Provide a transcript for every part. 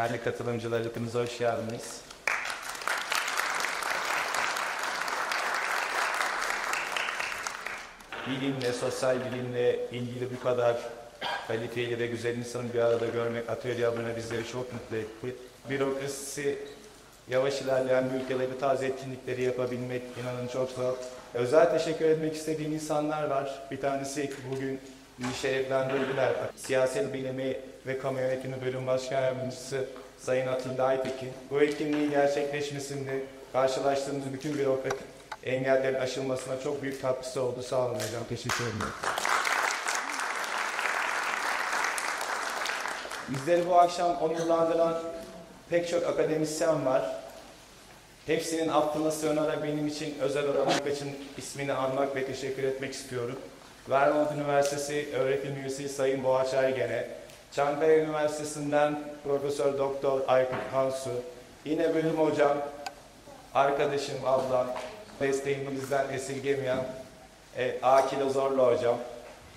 Değerli katılımcılar, hepiniz hoş geldiniz. Bilimle, sosyal bilimle ilgili bu kadar kaliteli ve güzel insanı bir arada görmek atölye adına bizleri çok mutlu etti. Bürokrasisi yavaş ilerleyen bir ülkede bu tarz etkinlikleri yapabilmek inanın çok zor. Özel teşekkür etmek istediğim insanlar var. Bir tanesi bugün şereflendirdiler. Siyaset bilimi ve kamu yönetimi bölüm başkan yardımcısı Sayın Atilla Aytekin. Bu etkinliğin gerçekleşmesinde karşılaştığımız bütün bürokratik engellerin aşılmasına çok büyük katkısı oldu. Sağ olun hocam. Teşekkür ederim. Bizleri bu akşam onurlandıran pek çok akademisyen var. Hepsinin affına sığınarak benim için özel olarak için ismini anmak ve teşekkür etmek istiyorum. Vermont Üniversitesi öğretim üyesi Sayın Boğaç Ergen'e, Çankaya Üniversitesi'nden Profesör Doktor Aykut Hansu, yine bölüm hocam, arkadaşım, ablam, desteğimizden esirgemeyen e, Akil Ozorlu hocam,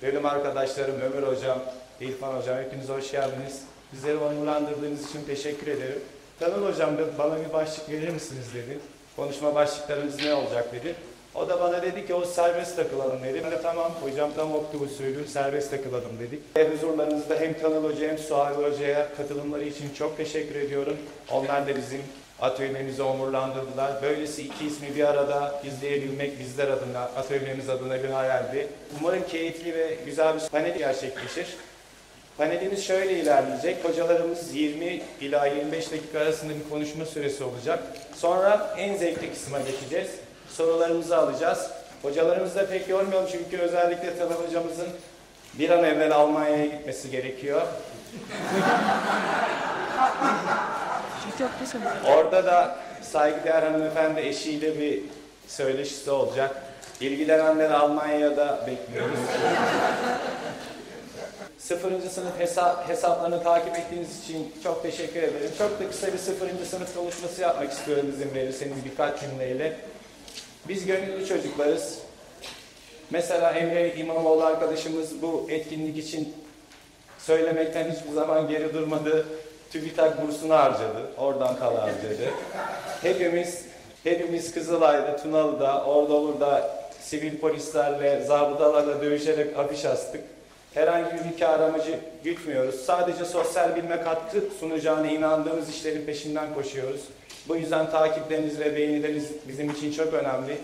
bölüm arkadaşlarım Ömür hocam, İrfan hocam, hepiniz hoş geldiniz. Bizleri onurlandırdığınız için teşekkür ederim. Tanıl hocam bana bir başlık verir misiniz dedi. Konuşma başlıklarımız ne olacak dedi. O da bana dedi ki o serbest takılalım dedi. Ben de tamam hocam tam usulü serbest takılalım dedik. Ve huzurlarınızda hem Tanıl Hoca hem Suavi Hoca'ya katılımları için çok teşekkür ediyorum. Onlar da bizim atölyemizi onurlandırdılar. Böylesi iki ismi bir arada izleyebilmek bizler adına, atölyemiz adına bir hayaldi. Umarım keyifli ve güzel bir panel gerçekleşir. Panelimiz şöyle ilerleyecek. Hocalarımız 20 ila 25 dakika arasında bir konuşma süresi olacak. Sonra en zevkli kısma geçeceğiz. Sorularımızı alacağız. Hocalarımızı da pek yormayalım çünkü özellikle Tanıl hocamızın bir an evvel Almanya'ya gitmesi gerekiyor. Orada da saygıdeğer hanımefendi eşiyle bir söyleşisi olacak. İlgilenenleri Almanya'da bekliyoruz. Sıfırıncı sınıf hesap, hesaplarını takip ettiğiniz için çok teşekkür ederim. Çok da kısa bir sıfırıncı sınıf konuşması yapmak istiyorum izin verirseniz birkaç cümleyle. Biz gönüllü çocuklarız. Mesela Emre İmamoğlu arkadaşımız bu etkinlik için söylemekten hiçbir zaman geri durmadı. TÜBİTAK bursunu harcadı. Oradan kal harcadı. Hepimiz hepimiz Kızılay'da, Tunalı'da, burada sivil polislerle, zabıtalarla dövüşerek afiş astık. Herhangi bir kar amacı gütmüyoruz. Sadece sosyal bilme katkı sunacağına inandığımız işlerin peşinden koşuyoruz. Bu yüzden takipleriniz ve beğenileriniz bizim için çok önemli.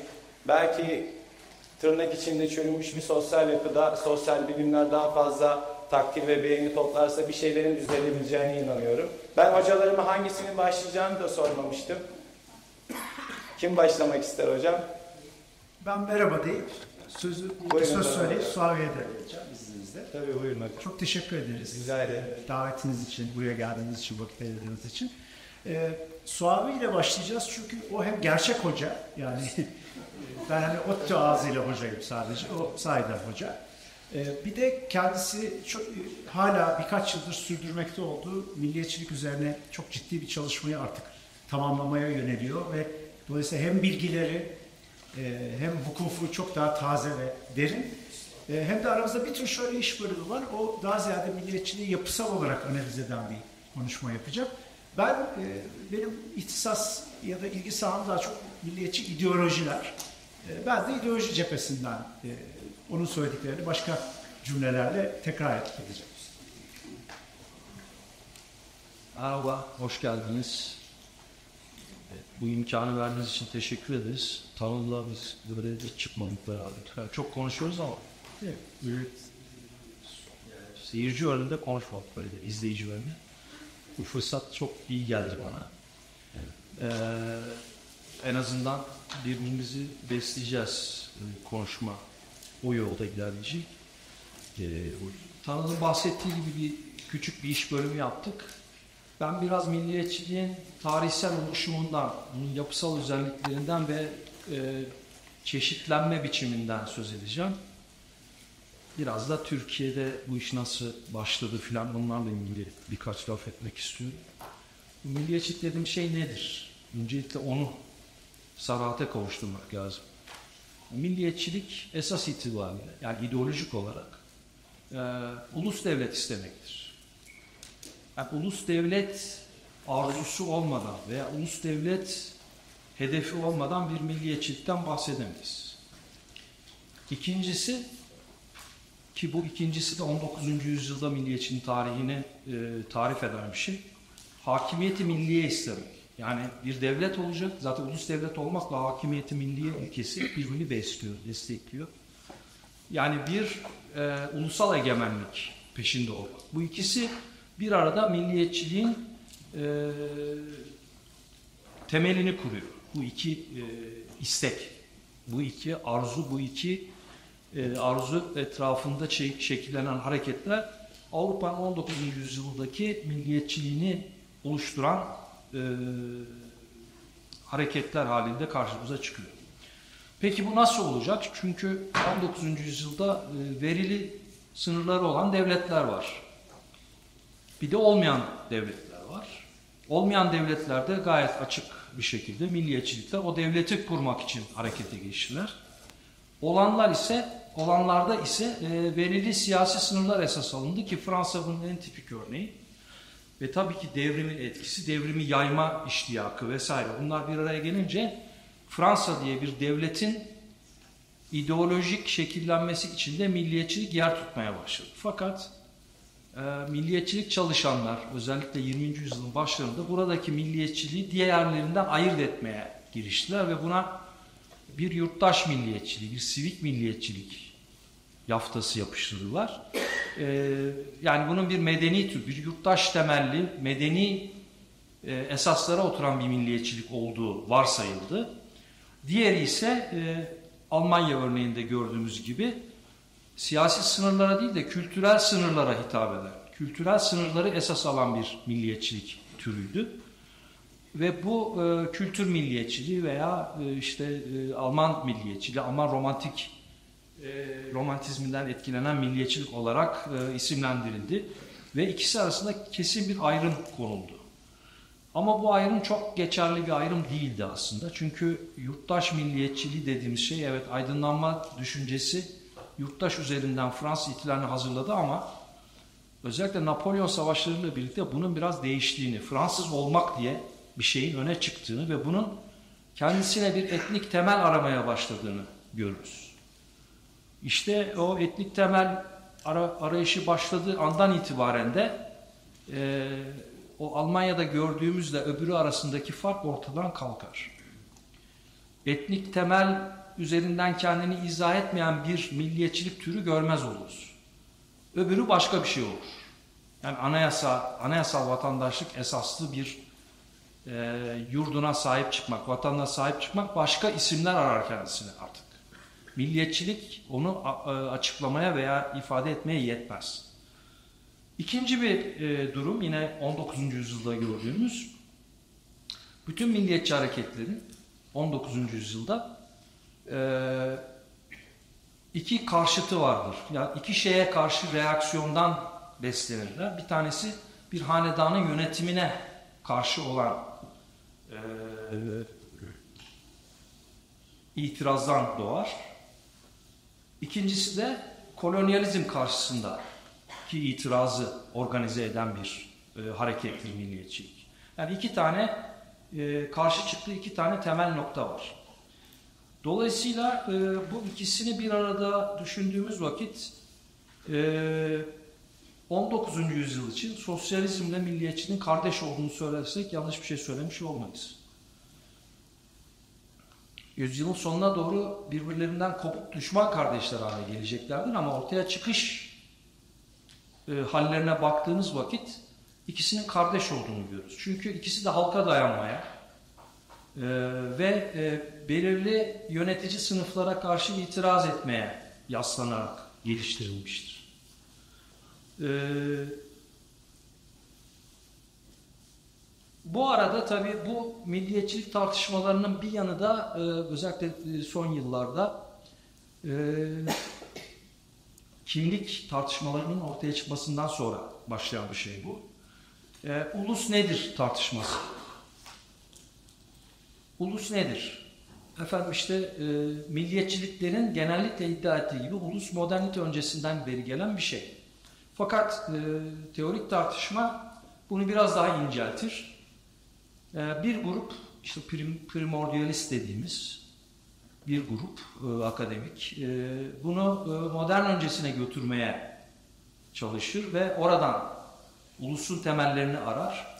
Belki tırnak içinde çürümüş bir sosyal yapıda sosyal bilimler daha fazla takdir ve beğeni toplarsa bir şeylerin düzelebileceğine inanıyorum. Ben hocalarıma hangisinin başlayacağını da sormamıştım. Kim başlamak ister hocam? Ben merhaba deyip sözü Buyurun, söz söyleyip Suavi'ye de vereceğim izninizle. Tabii buyurun hocam. Çok teşekkür ederiz. Rica ederim. Davetiniz için, buraya geldiğiniz için, vakit ayırdığınız için. E, Suavi ile başlayacağız çünkü o hem gerçek hoca yani ben hani ODTÜ ağzıyla hocayım sadece o sayeden hoca. E, bir de kendisi çok, hala birkaç yıldır sürdürmekte olduğu milliyetçilik üzerine çok ciddi bir çalışmayı artık tamamlamaya yöneliyor ve dolayısıyla hem bilgileri e, hem hukufu çok daha taze ve derin e, hem de aramızda bir tür şöyle iş bölümü var. O daha ziyade milliyetçiliği yapısal olarak analiz eden bir konuşma yapacak. Ben e, benim ihtisas ya da ilgi sahamım daha çok milliyetçi ideolojiler. E, ben de ideoloji cephesinden e, onun söylediklerini başka cümlelerle tekrar edeceğim. Merhaba, hoş geldiniz. Evet, Bu imkanı verdiğiniz için teşekkür ederiz. Tanrı'la biz böyle de çıkmadık beraber. Yani çok konuşuyoruz ama böyle seyirci önünde konuşmadık böyle de, izleyici önünde. Bu fırsat çok iyi geldi bana. Ee, en azından birbirimizi besleyeceğiz e, konuşma. O yolda ilerleyecek. Ee, Tanrı'nın bahsettiği gibi bir küçük bir iş bölümü yaptık. Ben biraz milliyetçiliğin tarihsel oluşumundan, bunun yapısal özelliklerinden ve e, çeşitlenme biçiminden söz edeceğim. Biraz da Türkiye'de bu iş nasıl başladı filan bunlarla ilgili birkaç laf etmek istiyorum. Milliyetçilik dediğim şey nedir? Öncelikle onu sarahate kavuşturmak lazım. Milliyetçilik esas itibariyle yani ideolojik olarak e, ulus devlet istemektir. Yani ulus devlet arzusu olmadan veya ulus devlet hedefi olmadan bir milliyetçilikten bahsedemeyiz. İkincisi ki bu ikincisi de 19. yüzyılda milliyetçinin tarihini e, tarif eden bir şey. Hakimiyeti milliye istemek. Yani bir devlet olacak. Zaten ulus devlet olmakla hakimiyeti milliye ilkesi birbirini besliyor, destekliyor. Yani bir e, ulusal egemenlik peşinde olmak. Bu ikisi bir arada milliyetçiliğin e, temelini kuruyor. Bu iki e, istek, bu iki arzu, bu iki e, arzu etrafında şekillenen hareketler Avrupa'nın 19. yüzyıldaki milliyetçiliğini oluşturan e, hareketler halinde karşımıza çıkıyor. Peki bu nasıl olacak? Çünkü 19. yüzyılda e, verili sınırları olan devletler var. Bir de olmayan devletler var. Olmayan devletlerde gayet açık bir şekilde milliyetçilikler o devleti kurmak için harekete geçtiler. Olanlar ise olanlarda ise e, verili siyasi sınırlar esas alındı ki Fransa bunun en tipik örneği. Ve tabii ki devrimin etkisi, devrimi yayma iştiyakı vesaire bunlar bir araya gelince Fransa diye bir devletin ideolojik şekillenmesi için de milliyetçilik yer tutmaya başladı. Fakat e, milliyetçilik çalışanlar özellikle 20. yüzyılın başlarında buradaki milliyetçiliği diğerlerinden ayırt etmeye giriştiler ve buna bir yurttaş milliyetçiliği, bir sivik milliyetçilik yaftası yapıştırdılar. E, yani bunun bir medeni tür, bir yurttaş temelli, medeni e, esaslara oturan bir milliyetçilik olduğu varsayıldı. Diğeri ise e, Almanya örneğinde gördüğümüz gibi siyasi sınırlara değil de kültürel sınırlara hitap eden, kültürel sınırları esas alan bir milliyetçilik türüydü. Ve bu e, kültür milliyetçiliği veya e, işte e, Alman milliyetçiliği, Alman romantik e, romantizminden etkilenen milliyetçilik olarak e, isimlendirildi. Ve ikisi arasında kesin bir ayrım konuldu. Ama bu ayrım çok geçerli bir ayrım değildi aslında. Çünkü yurttaş milliyetçiliği dediğimiz şey evet aydınlanma düşüncesi yurttaş üzerinden Fransız ihtilalini hazırladı ama özellikle Napolyon savaşlarıyla birlikte bunun biraz değiştiğini, Fransız olmak diye bir şeyin öne çıktığını ve bunun kendisine bir etnik temel aramaya başladığını görürüz. İşte o etnik temel ara, arayışı başladığı andan itibaren de e, o Almanya'da gördüğümüzle öbürü arasındaki fark ortadan kalkar. Etnik temel üzerinden kendini izah etmeyen bir milliyetçilik türü görmez oluruz. Öbürü başka bir şey olur. Yani anayasa, anayasal vatandaşlık esaslı bir e, yurduna sahip çıkmak, vatanına sahip çıkmak başka isimler arar kendisine artık. Milliyetçilik onu a- açıklamaya veya ifade etmeye yetmez. İkinci bir e, durum yine 19. yüzyılda gördüğümüz bütün milliyetçi hareketlerin 19. yüzyılda e, iki karşıtı vardır. Yani iki şeye karşı reaksiyondan beslenirler. Bir tanesi bir hanedanın yönetimine karşı olan e, itirazdan doğar. İkincisi de kolonyalizm karşısında ki itirazı organize eden bir e, harekettir milliyetçilik. Yani iki tane e, karşı çıktığı iki tane temel nokta var. Dolayısıyla e, bu ikisini bir arada düşündüğümüz vakit e, 19. yüzyıl için sosyalizmle milliyetçinin kardeş olduğunu söylersek yanlış bir şey söylemiş olmayız. Yüzyılın sonuna doğru birbirlerinden kopuk düşman kardeşler haline geleceklerdir ama ortaya çıkış e, hallerine baktığımız vakit ikisinin kardeş olduğunu görürüz. Çünkü ikisi de halka dayanmaya e, ve e, belirli yönetici sınıflara karşı itiraz etmeye yaslanarak geliştirilmiştir. E, bu arada tabii bu milliyetçilik tartışmalarının bir yanı da e, özellikle son yıllarda e, kimlik tartışmalarının ortaya çıkmasından sonra başlayan bir şey bu. E, ulus nedir tartışması. Ulus nedir? Efendim işte e, milliyetçiliklerin genellikle iddia ettiği gibi ulus modernite öncesinden beri gelen bir şey. Fakat e, teorik tartışma bunu biraz daha inceltir. E, bir grup işte prim, primordialist dediğimiz bir grup e, akademik e, bunu e, modern öncesine götürmeye çalışır ve oradan ulusun temellerini arar.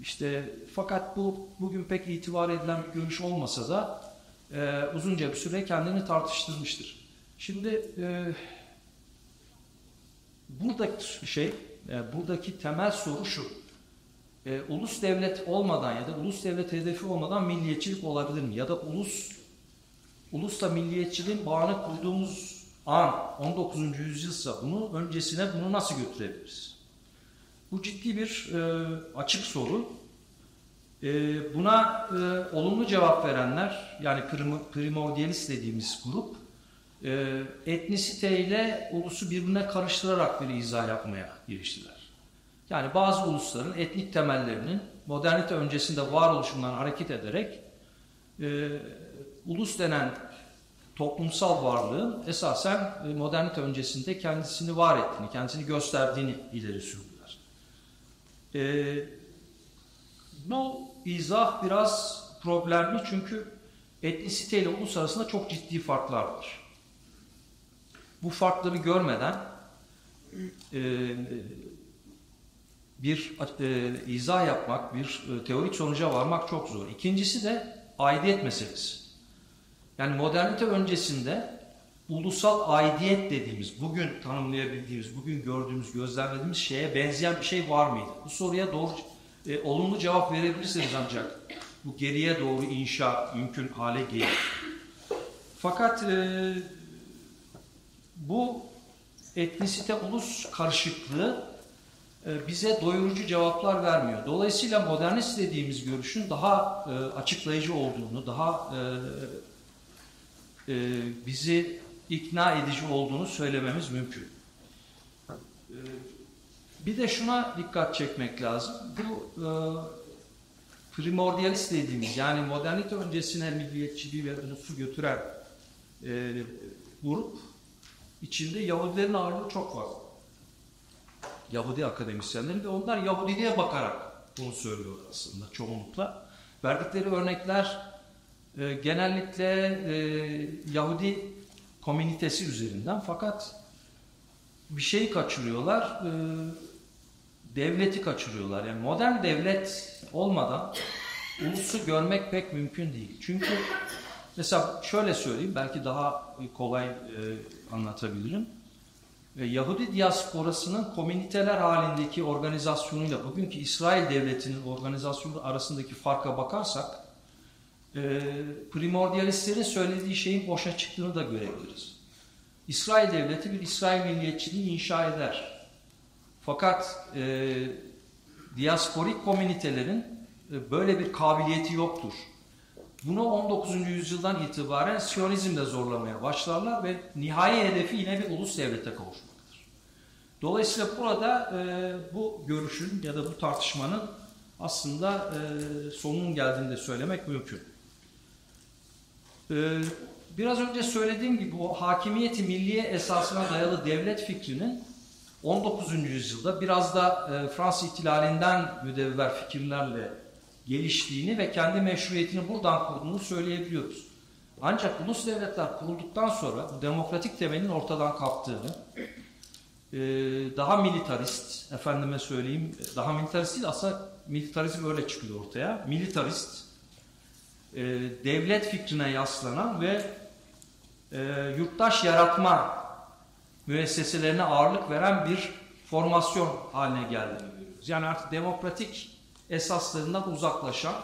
İşte fakat bu bugün pek itibar edilen bir görüş olmasa da e, uzunca bir süre kendini tartıştırmıştır. Şimdi e, buradaki şey, e, buradaki temel soru şu. E, ulus devlet olmadan ya da ulus devlet hedefi olmadan milliyetçilik olabilir mi? Ya da ulus ulusla milliyetçiliğin bağını kurduğumuz an 19. yüzyılsa bunu öncesine bunu nasıl götürebiliriz? Bu ciddi bir e, açık soru. E, buna e, olumlu cevap verenler yani prim, primordialist dediğimiz grup e, etnisite ile ulusu birbirine karıştırarak bir izah yapmaya giriştiler. Yani bazı ulusların etnik temellerinin modernite öncesinde varoluşundan hareket ederek e, ulus denen toplumsal varlığın esasen e, modernite öncesinde kendisini var ettiğini, kendisini gösterdiğini ileri sürdüler. E, bu izah biraz problemli çünkü etnisite ile ulus arasında çok ciddi farklar var. Bu farkları görmeden e, bir e, izah yapmak, bir e, teorik sonuca varmak çok zor. İkincisi de aidiyet meselesi. Yani modernite öncesinde ulusal aidiyet dediğimiz, bugün tanımlayabildiğimiz, bugün gördüğümüz, gözlemlediğimiz şeye benzeyen bir şey var mıydı? Bu soruya doğru, e, olumlu cevap verebilirsiniz ancak bu geriye doğru inşa mümkün hale gelir. Fakat e, bu etnisite ulus karışıklığı e, bize doyurucu cevaplar vermiyor. Dolayısıyla modernist dediğimiz görüşün daha e, açıklayıcı olduğunu, daha e, bizi ikna edici olduğunu söylememiz mümkün. Bir de şuna dikkat çekmek lazım. Bu primordialist dediğimiz yani modernite öncesine milliyetçiliği ve ulusu götüren grup içinde Yahudilerin ağırlığı çok fazla. Yahudi akademisyenleri ve onlar Yahudiliğe bakarak bunu söylüyor aslında çoğunlukla. Verdikleri örnekler e, genellikle e, Yahudi komünitesi üzerinden fakat bir şeyi kaçırıyorlar, e, devleti kaçırıyorlar. Yani modern devlet olmadan ulusu görmek pek mümkün değil. Çünkü mesela şöyle söyleyeyim, belki daha kolay e, anlatabilirim. E, Yahudi diasporasının komüniteler halindeki organizasyonuyla bugünkü İsrail devletinin organizasyonu arasındaki farka bakarsak e, primordialistlerin söylediği şeyin boşa çıktığını da görebiliriz. İsrail devleti bir İsrail milliyetçiliği inşa eder. Fakat e, diasporik komünitelerin e, böyle bir kabiliyeti yoktur. Bunu 19. yüzyıldan itibaren Siyonizmle zorlamaya başlarlar ve nihai hedefi yine bir ulus devlete kavuşmaktır. Dolayısıyla burada e, bu görüşün ya da bu tartışmanın aslında e, sonunun geldiğini de söylemek mümkün. E, biraz önce söylediğim gibi o hakimiyeti milliye esasına dayalı devlet fikrinin 19. yüzyılda biraz da e, Fransız ihtilalinden müdevver fikirlerle geliştiğini ve kendi meşruiyetini buradan kurduğunu söyleyebiliyoruz. Ancak ulus devletler kurulduktan sonra demokratik temelin ortadan kalktığını, e, daha militarist, efendime söyleyeyim, daha militarist değil aslında militarizm öyle çıkıyor ortaya. Militarist, e, devlet fikrine yaslanan ve e, yurttaş yaratma müesseselerine ağırlık veren bir formasyon haline geldiğini görüyoruz. Yani artık demokratik esaslarından uzaklaşan,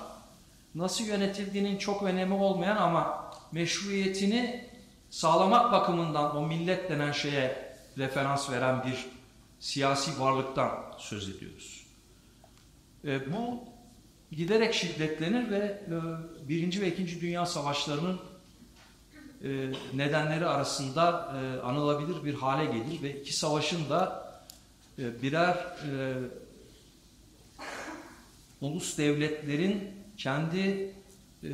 nasıl yönetildiğinin çok önemi olmayan ama meşruiyetini sağlamak bakımından o millet denen şeye referans veren bir siyasi varlıktan söz ediyoruz. E, bu giderek şiddetlenir ve e, Birinci ve İkinci Dünya Savaşları'nın e, nedenleri arasında e, anılabilir bir hale gelir ve iki savaşın da e, birer e, ulus devletlerin kendi e,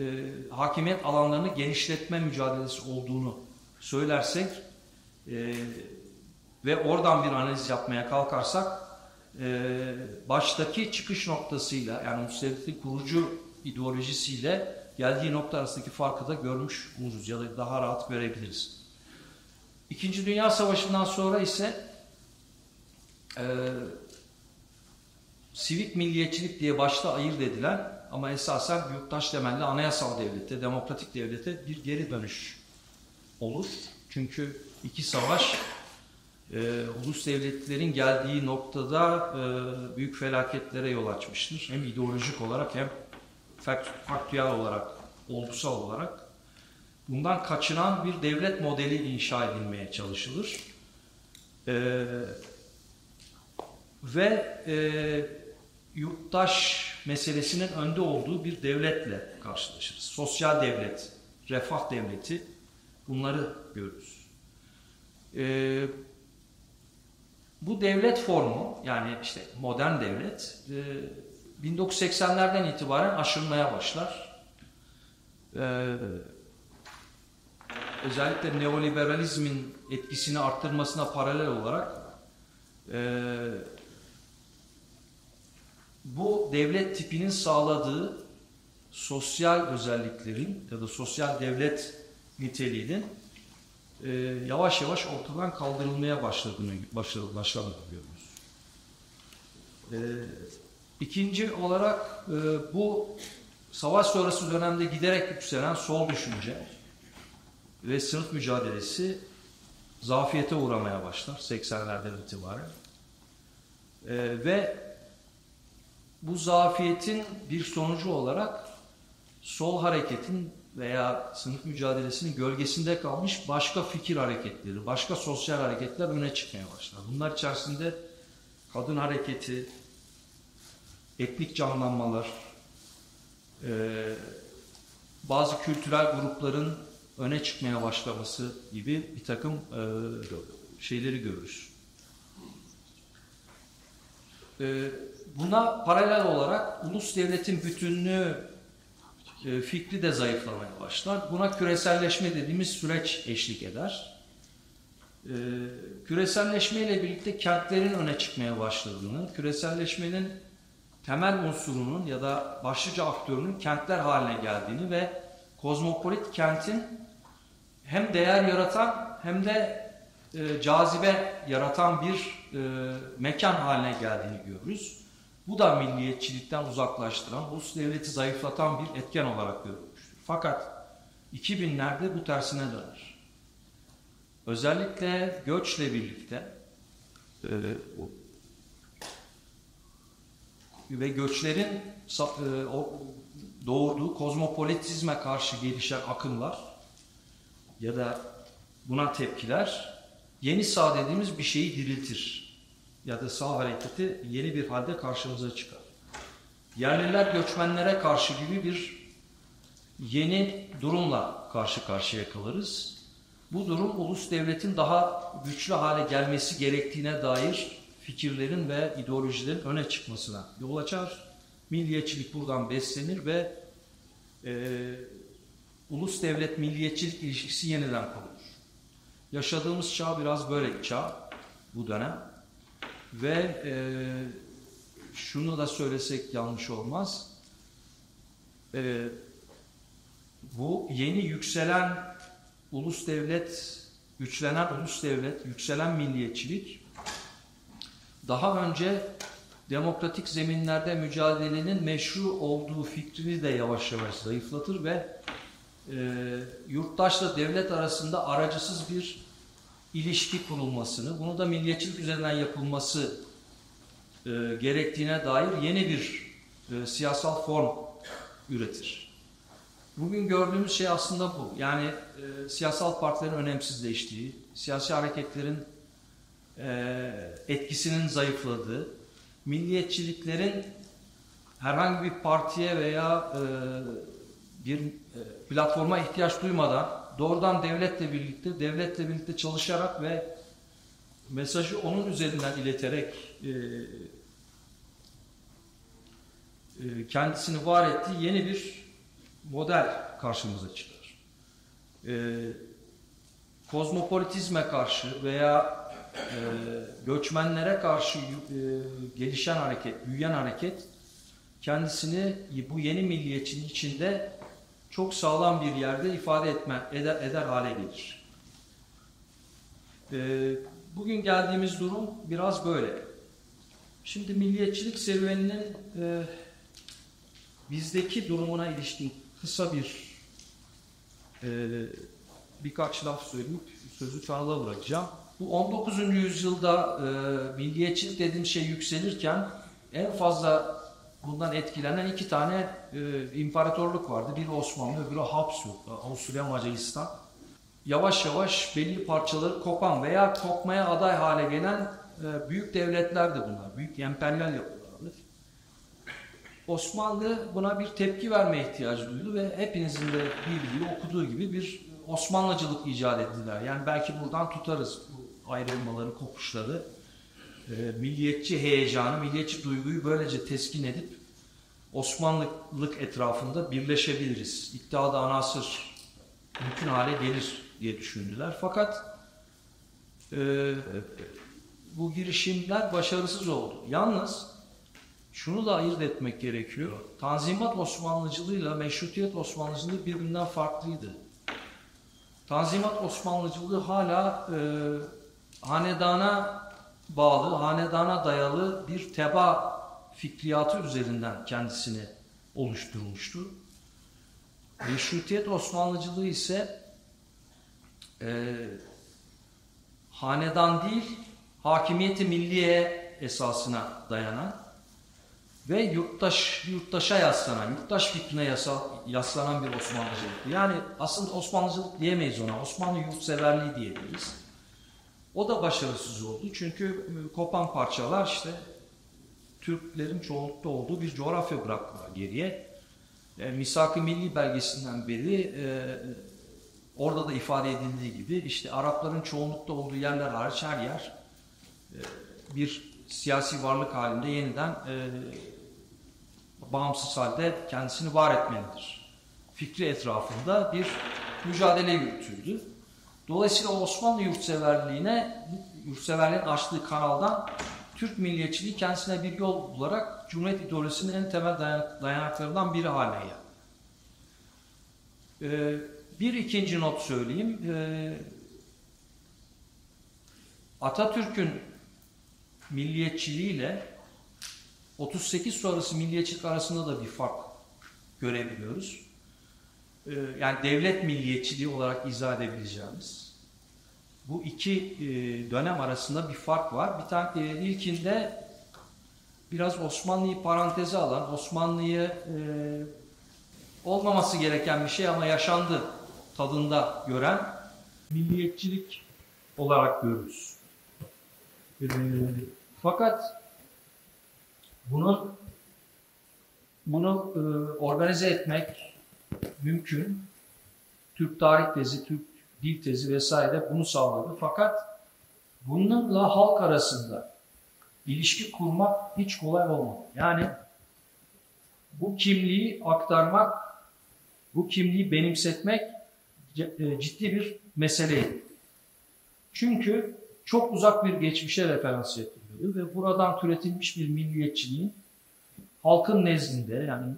hakimiyet alanlarını genişletme mücadelesi olduğunu söylersek e, ve oradan bir analiz yapmaya kalkarsak e, baştaki çıkış noktasıyla yani ulus devletin kurucu ideolojisiyle geldiği nokta arasındaki farkı da görmüş oluruz ya da daha rahat görebiliriz. İkinci Dünya Savaşı'ndan sonra ise e, sivik milliyetçilik diye başta ayırt edilen ama esasen yurttaş temelli anayasal devlete, demokratik devlete bir geri dönüş olur. Çünkü iki savaş e, ulus devletlerin geldiği noktada e, büyük felaketlere yol açmıştır. Hem ideolojik olarak hem faktüel olarak, olgusal olarak bundan kaçınan bir devlet modeli inşa edilmeye çalışılır. Ee, ve e, yurttaş meselesinin önde olduğu bir devletle karşılaşırız. Sosyal devlet, refah devleti bunları görürüz. Ee, bu devlet formu yani işte modern devlet e, 1980'lerden itibaren aşılmaya başlar. Ee, özellikle neoliberalizmin etkisini arttırmasına paralel olarak e, bu devlet tipinin sağladığı sosyal özelliklerin ya da sosyal devlet niteliğinin e, yavaş yavaş ortadan kaldırılmaya başladığını başladığını, görüyoruz. E, ikinci olarak e, bu savaş sonrası dönemde giderek yükselen sol düşünce ve sınıf mücadelesi zafiyete uğramaya başlar 80'lerden itibaren. E, ve bu zafiyetin bir sonucu olarak sol hareketin veya sınıf mücadelesinin gölgesinde kalmış başka fikir hareketleri, başka sosyal hareketler öne çıkmaya başlar. Bunlar içerisinde kadın hareketi, etnik canlanmalar, e, bazı kültürel grupların öne çıkmaya başlaması gibi bir takım e, şeyleri görürüz. Buna paralel olarak ulus devletin bütünlüğü e, fikri de zayıflamaya başlar. Buna küreselleşme dediğimiz süreç eşlik eder. E, küreselleşme ile birlikte kentlerin öne çıkmaya başladığını, küreselleşmenin temel unsurunun ya da başlıca aktörünün kentler haline geldiğini ve kozmopolit kentin hem değer yaratan hem de e, cazibe yaratan bir e, mekan haline geldiğini görürüz. Bu da milliyetçilikten uzaklaştıran, ulus devleti zayıflatan bir etken olarak görülmüştür. Fakat 2000'lerde bu tersine döner. Özellikle göçle birlikte e, ve göçlerin e, doğurduğu kozmopolitizme karşı gelişen akımlar ya da buna tepkiler yeni sağ dediğimiz bir şeyi diriltir ya da sağ hareketi yeni bir halde karşımıza çıkar. yerliler göçmenlere karşı gibi bir yeni durumla karşı karşıya kalırız. Bu durum ulus devletin daha güçlü hale gelmesi gerektiğine dair fikirlerin ve ideolojilerin öne çıkmasına yol açar. Milliyetçilik buradan beslenir ve e, ulus devlet milliyetçilik ilişkisi yeniden kurulur. Yaşadığımız çağ biraz böyle bir çağ bu dönem ve e, şunu da söylesek yanlış olmaz. E, bu yeni yükselen ulus devlet, güçlenen ulus devlet, yükselen milliyetçilik daha önce demokratik zeminlerde mücadelenin meşru olduğu fikrini de yavaş yavaş zayıflatır ve e, yurttaşla devlet arasında aracısız bir ilişki kurulmasını, bunu da milliyetçilik üzerinden yapılması e, gerektiğine dair yeni bir e, siyasal form üretir. Bugün gördüğümüz şey aslında bu. Yani e, siyasal partilerin önemsizleştiği, siyasi hareketlerin e, etkisinin zayıfladığı, milliyetçiliklerin herhangi bir partiye veya e, bir e, platforma ihtiyaç duymadan doğrudan devletle birlikte, devletle birlikte çalışarak ve mesajı onun üzerinden ileterek e, e, kendisini var ettiği yeni bir model karşımıza çıkar. E, kozmopolitizme karşı veya e, göçmenlere karşı e, gelişen hareket, büyüyen hareket kendisini bu yeni milliyetçinin içinde çok sağlam bir yerde ifade etme, eder, eder hale gelir. E, bugün geldiğimiz durum biraz böyle. Şimdi milliyetçilik serüveninin e, bizdeki durumuna ilişkin kısa bir e, birkaç laf söyleyip sözü Çağla bırakacağım. Bu 19. yüzyılda e, milliyetçilik dediğim şey yükselirken en fazla bundan etkilenen iki tane e, imparatorluk vardı. Biri Osmanlı, öbürü Habsburg, Avusturya Macaristan. Yavaş yavaş belli parçaları kopan veya kopmaya aday hale gelen e, büyük devletlerdi bunlar. Büyük emperyal yapılardı. Osmanlı buna bir tepki verme ihtiyacı duydu ve hepinizin de bildiği, okuduğu gibi bir Osmanlıcılık icat ettiler. Yani belki buradan tutarız bu ayrılmaları, kopuşları. E, milliyetçi heyecanı, milliyetçi duyguyu böylece teskin edip Osmanlılık etrafında birleşebiliriz. İddiada anasır mümkün hale gelir diye düşündüler. Fakat e, bu girişimler başarısız oldu. Yalnız şunu da ayırt etmek gerekiyor. Tanzimat Osmanlıcılığıyla Meşrutiyet Osmanlıcılığı birbirinden farklıydı. Tanzimat Osmanlıcılığı hala e, hanedana bağlı, hanedana dayalı bir teba fikriyatı üzerinden kendisini oluşturmuştu. Meşrutiyet Osmanlıcılığı ise e, hanedan değil, hakimiyeti milliye esasına dayanan ve yurttaş yurttaşa yaslanan, yurttaş fikrine yasa, yaslanan bir Osmanlıcılık. Yani aslında Osmanlıcılık diyemeyiz ona, Osmanlı yurtseverliği diyebiliriz. O da başarısız oldu çünkü e, kopan parçalar işte Türklerin çoğunlukta olduğu bir coğrafya bıraktılar geriye. E, Misak-ı Milli belgesinden beri e, orada da ifade edildiği gibi işte Arapların çoğunlukta olduğu yerler hariç her yer e, bir siyasi varlık halinde yeniden e, bağımsız halde kendisini var etmelidir. Fikri etrafında bir mücadele yürütüldü. Dolayısıyla Osmanlı yurtseverliğine, yurtseverliğin açtığı kanaldan Türk milliyetçiliği kendisine bir yol bularak Cumhuriyet ideolojisinin en temel dayanaklarından biri haline geldi. Ee, bir ikinci not söyleyeyim. Ee, Atatürk'ün milliyetçiliğiyle 38 sonrası milliyetçilik arasında da bir fark görebiliyoruz. Ee, yani devlet milliyetçiliği olarak izah edebileceğimiz. Bu iki e, dönem arasında bir fark var. Bir tane e, ilkinde biraz Osmanlı'yı paranteze alan, Osmanlı'yı e, olmaması gereken bir şey ama yaşandı tadında gören milliyetçilik olarak görürüz. fakat bunu e, organize etmek mümkün. Türk tarih tezi, Türk dil tezi vesaire bunu sağladı. Fakat bununla halk arasında ilişki kurmak hiç kolay olmadı. Yani bu kimliği aktarmak, bu kimliği benimsetmek e, ciddi bir meseleydi. Çünkü çok uzak bir geçmişe referans yapılıyordu ve buradan türetilmiş bir milliyetçiliğin halkın nezdinde yani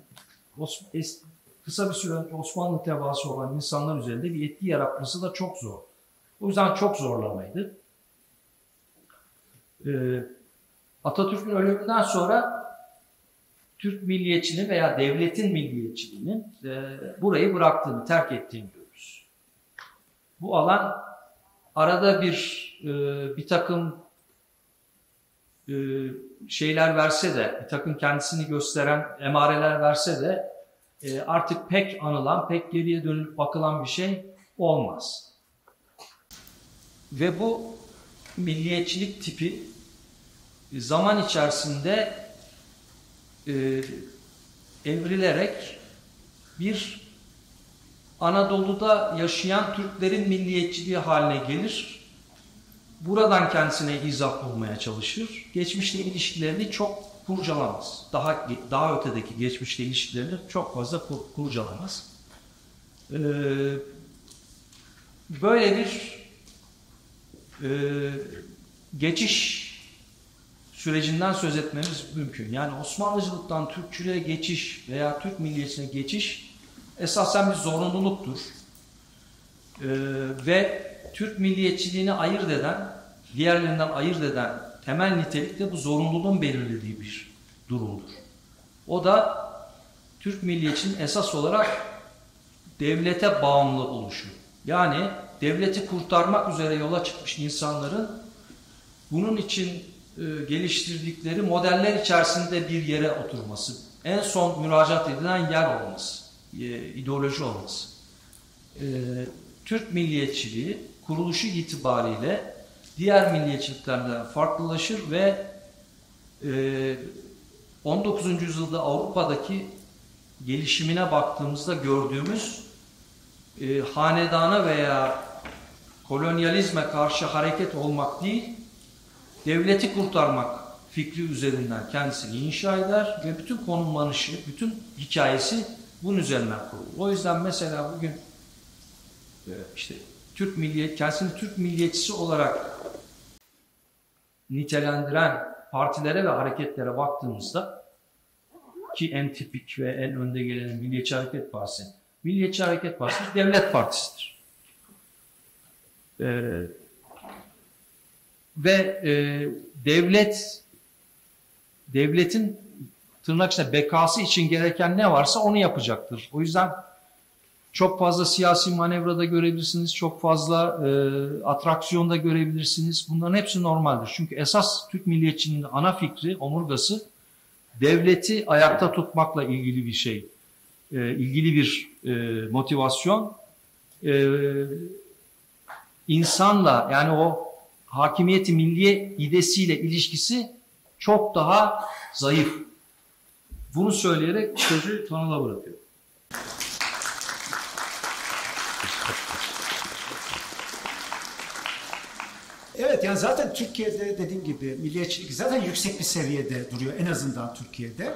kısa bir süre Osmanlı tebaası olan insanlar üzerinde bir etki yaratması da çok zor. O yüzden çok zorlamaydı. Ee, Atatürk'ün ölümünden sonra Türk milliyetçiliği veya devletin milliyetçiliğinin e, burayı bıraktığını, terk ettiğini görürüz. Bu alan arada bir e, bir takım e, şeyler verse de, bir takım kendisini gösteren emareler verse de e, artık pek anılan, pek geriye dönüp bakılan bir şey olmaz. Ve bu milliyetçilik tipi zaman içerisinde e, evrilerek bir Anadolu'da yaşayan Türklerin milliyetçiliği haline gelir. Buradan kendisine izah bulmaya çalışır. Geçmişle ilişkilerini çok kurcalamaz. Daha daha ötedeki geçmişle ilişkilerini çok fazla kur- kurcalamaz. Ee, böyle bir e, geçiş sürecinden söz etmemiz mümkün. Yani Osmanlıcılıktan Türkçülüğe geçiş veya Türk milliyetine geçiş esasen bir zorunluluktur. Ee, ve Türk milliyetçiliğini ayırt eden, diğerlerinden ayırt eden temel nitelik de bu zorunluluğun belirlediği bir durumdur. O da Türk milliyetçinin esas olarak devlete bağımlı oluşu. Yani devleti kurtarmak üzere yola çıkmış insanların bunun için e, geliştirdikleri modeller içerisinde bir yere oturması, en son müracaat edilen yer olması, e, ideoloji olması. E, Türk milliyetçiliği kuruluşu itibariyle diğer milliyetçiliklerden farklılaşır ve e, 19. yüzyılda Avrupa'daki gelişimine baktığımızda gördüğümüz e, hanedana veya kolonyalizme karşı hareket olmak değil, devleti kurtarmak fikri üzerinden kendisini inşa eder ve bütün konumlanışı, bütün hikayesi bunun üzerinden kurulur. O yüzden mesela bugün e, işte Türk milliyet, kendisini Türk milliyetçisi olarak nitelendiren partilere ve hareketlere baktığımızda ki en tipik ve en önde gelen Milliyetçi Hareket Partisi. Milliyetçi Hareket Partisi devlet partisidir. Ee, ve e, devlet devletin tırnak içinde bekası için gereken ne varsa onu yapacaktır. O yüzden çok fazla siyasi manevrada görebilirsiniz, çok fazla e, atraksiyonda görebilirsiniz. Bunların hepsi normaldir. Çünkü esas Türk milliyetçiliğinin ana fikri, omurgası devleti ayakta tutmakla ilgili bir şey, e, ilgili bir e, motivasyon. E, insanla yani o hakimiyeti milliye idesiyle ilişkisi çok daha zayıf. Bunu söyleyerek sözü Tonal'a bırakıyorum. Evet yani zaten Türkiye'de dediğim gibi milliyetçilik zaten yüksek bir seviyede duruyor en azından Türkiye'de.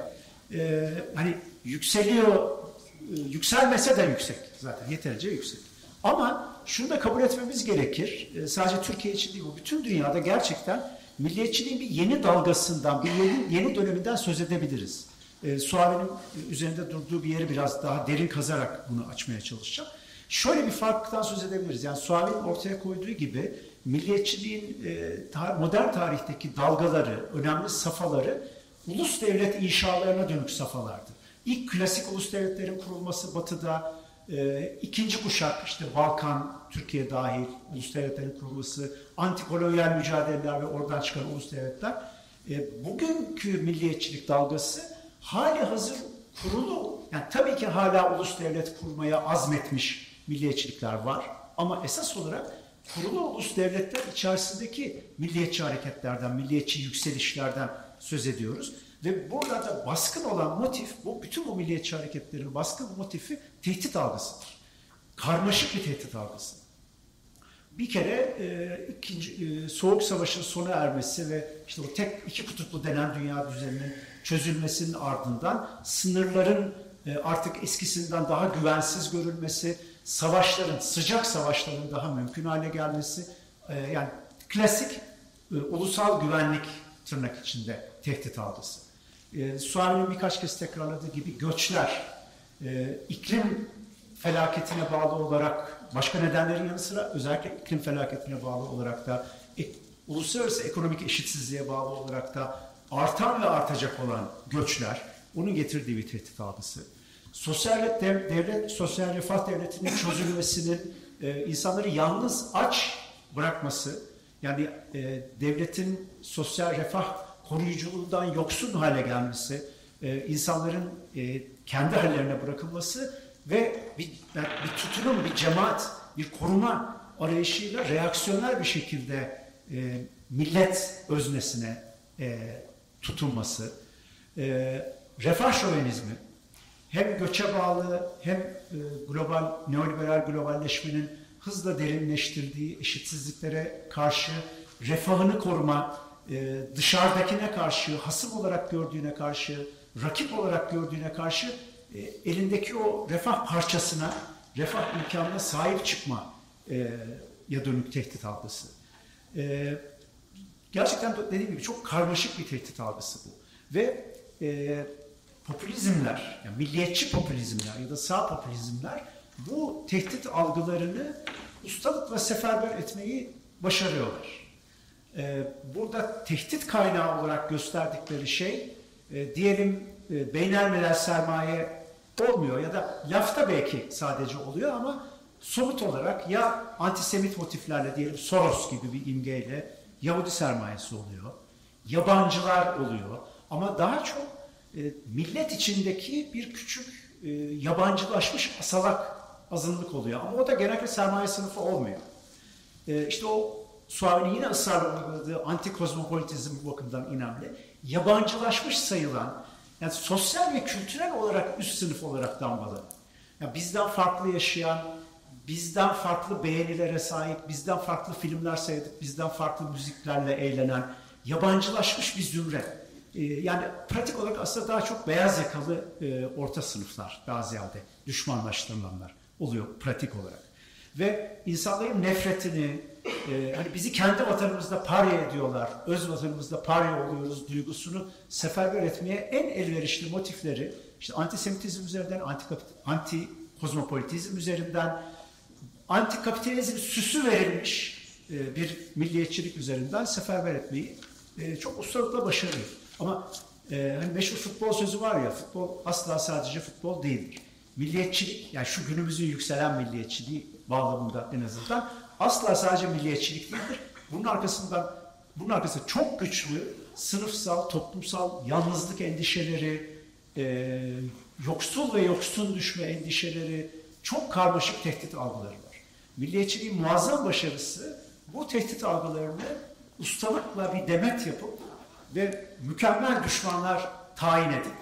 Ee, hani yükseliyor, e, yükselmese de yüksek zaten yeterince yüksek. Ama şunu da kabul etmemiz gerekir. Ee, sadece Türkiye için değil bu bütün dünyada gerçekten milliyetçiliğin bir yeni dalgasından, bir yeni, yeni döneminden söz edebiliriz. Ee, Suavi'nin üzerinde durduğu bir yeri biraz daha derin kazarak bunu açmaya çalışacağım. Şöyle bir farktan söz edebiliriz. Yani Suavi'nin ortaya koyduğu gibi milliyetçiliğin e, modern tarihteki dalgaları, önemli safhaları ulus devlet inşalarına dönük safhalardı. İlk klasik ulus devletlerin kurulması batıda, e, ikinci kuşak işte Balkan, Türkiye dahil ulus devletlerin kurulması, antikolonyal mücadeleler ve oradan çıkan ulus devletler. E, bugünkü milliyetçilik dalgası hali hazır kurulu, yani tabii ki hala ulus devlet kurmaya azmetmiş milliyetçilikler var ama esas olarak kurulu ulus devletler içerisindeki milliyetçi hareketlerden, milliyetçi yükselişlerden söz ediyoruz. Ve burada da baskın olan motif, bu bütün bu milliyetçi hareketlerin baskın motifi tehdit algısıdır. Karmaşık bir tehdit algısı. Bir kere e, ikinci e, soğuk savaşın sona ermesi ve işte o tek iki kutuplu denen dünya düzeninin çözülmesinin ardından sınırların e, artık eskisinden daha güvensiz görülmesi, savaşların, sıcak savaşların daha mümkün hale gelmesi, e, yani klasik e, ulusal güvenlik tırnak içinde tehdit algısı. E, Suami'nin birkaç kez tekrarladığı gibi göçler, e, iklim felaketine bağlı olarak başka nedenlerin yanı sıra özellikle iklim felaketine bağlı olarak da e, uluslararası ekonomik eşitsizliğe bağlı olarak da artan ve artacak olan göçler onun getirdiği bir tehdit algısı. Sosyal dev- devlet, sosyal refah devletinin çözülmesinin e, insanları yalnız aç bırakması, yani e, devletin sosyal refah koruyuculuğundan yoksun hale gelmesi, e, insanların e, kendi hallerine bırakılması ve bir, yani bir tutunum, bir cemaat, bir koruma arayışıyla reaksiyonel bir şekilde e, millet öznesine e, tutunması, e, refah şövenizmi, hem göçe bağlı hem e, global neoliberal globalleşmenin hızla derinleştirdiği eşitsizliklere karşı refahını koruma, e, dışarıdakine karşı, hasım olarak gördüğüne karşı, rakip olarak gördüğüne karşı e, elindeki o refah parçasına, refah imkanına sahip çıkma ya dönük tehdit algısı. Gerçekten de dediğim gibi çok karmaşık bir tehdit algısı bu. Ve popülizmler, yani milliyetçi popülizmler ya da sağ popülizmler bu tehdit algılarını ustalıkla seferber etmeyi başarıyorlar. Ee, burada tehdit kaynağı olarak gösterdikleri şey e, diyelim e, beynelmilel sermaye olmuyor ya da lafta belki sadece oluyor ama somut olarak ya antisemit motiflerle diyelim Soros gibi bir imgeyle Yahudi sermayesi oluyor, yabancılar oluyor ama daha çok millet içindeki bir küçük e, yabancılaşmış asalak azınlık oluyor. Ama o da genellikle sermaye sınıfı olmuyor. E, işte o Suavi'nin yine ısrarla uyguladığı anti-kozmopolitizm bu bakımdan önemli. Yabancılaşmış sayılan, yani sosyal ve kültürel olarak üst sınıf olarak damgalı. Yani bizden farklı yaşayan, bizden farklı beğenilere sahip, bizden farklı filmler seyredip, bizden farklı müziklerle eğlenen, yabancılaşmış bir zümre. Ee, yani pratik olarak aslında daha çok beyaz yakalı e, orta sınıflar daha ziyade düşmanlaştırılanlar oluyor pratik olarak. Ve insanların nefretini, e, hani bizi kendi vatanımızda parya ediyorlar, öz vatanımızda parya oluyoruz duygusunu seferber etmeye en elverişli motifleri işte antisemitizm üzerinden, anti, anti kozmopolitizm üzerinden, antikapitalizm süsü verilmiş e, bir milliyetçilik üzerinden seferber etmeyi e, çok ustalıkla başarıyor. Ama e, hani meşhur futbol sözü var ya, futbol asla sadece futbol değildir. Milliyetçilik, yani şu günümüzün yükselen milliyetçiliği bağlamında en azından asla sadece milliyetçilik değildir. Bunun arkasından, bunun arkasında çok güçlü sınıfsal, toplumsal yalnızlık endişeleri, e, yoksul ve yoksun düşme endişeleri, çok karmaşık tehdit algıları var. Milliyetçiliğin muazzam başarısı bu tehdit algılarını ustalıkla bir demet yapıp ve mükemmel düşmanlar tayin edip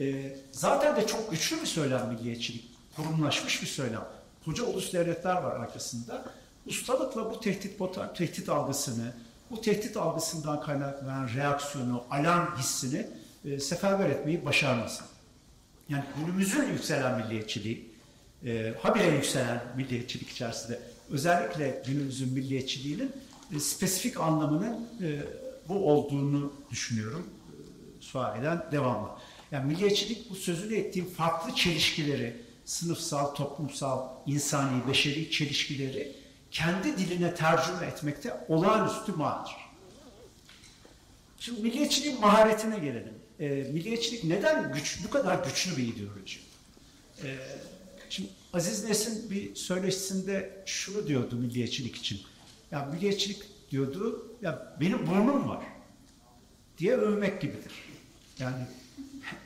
e, zaten de çok güçlü bir söylem milliyetçilik, kurumlaşmış bir söylem. Koca ulus devletler var arkasında. Ustalıkla bu tehdit tehdit algısını, bu tehdit algısından kaynaklanan reaksiyonu, alarm hissini e, seferber etmeyi başarması. Yani günümüzün yükselen milliyetçiliği, e, habire yükselen milliyetçilik içerisinde özellikle günümüzün milliyetçiliğinin e, spesifik anlamının e, bu olduğunu düşünüyorum. E, sualeden devamlı. Yani milliyetçilik bu sözünü ettiğim farklı çelişkileri, sınıfsal, toplumsal, insani, beşeri çelişkileri kendi diline tercüme etmekte olağanüstü mahir. Şimdi milliyetçiliğin maharetine gelelim. E, milliyetçilik neden güç, bu kadar güçlü bir ideoloji? E, şimdi Aziz Nesin bir söyleşisinde şunu diyordu milliyetçilik için. Ya milliyetçilik diyordu, ya benim burnum var diye övmek gibidir. Yani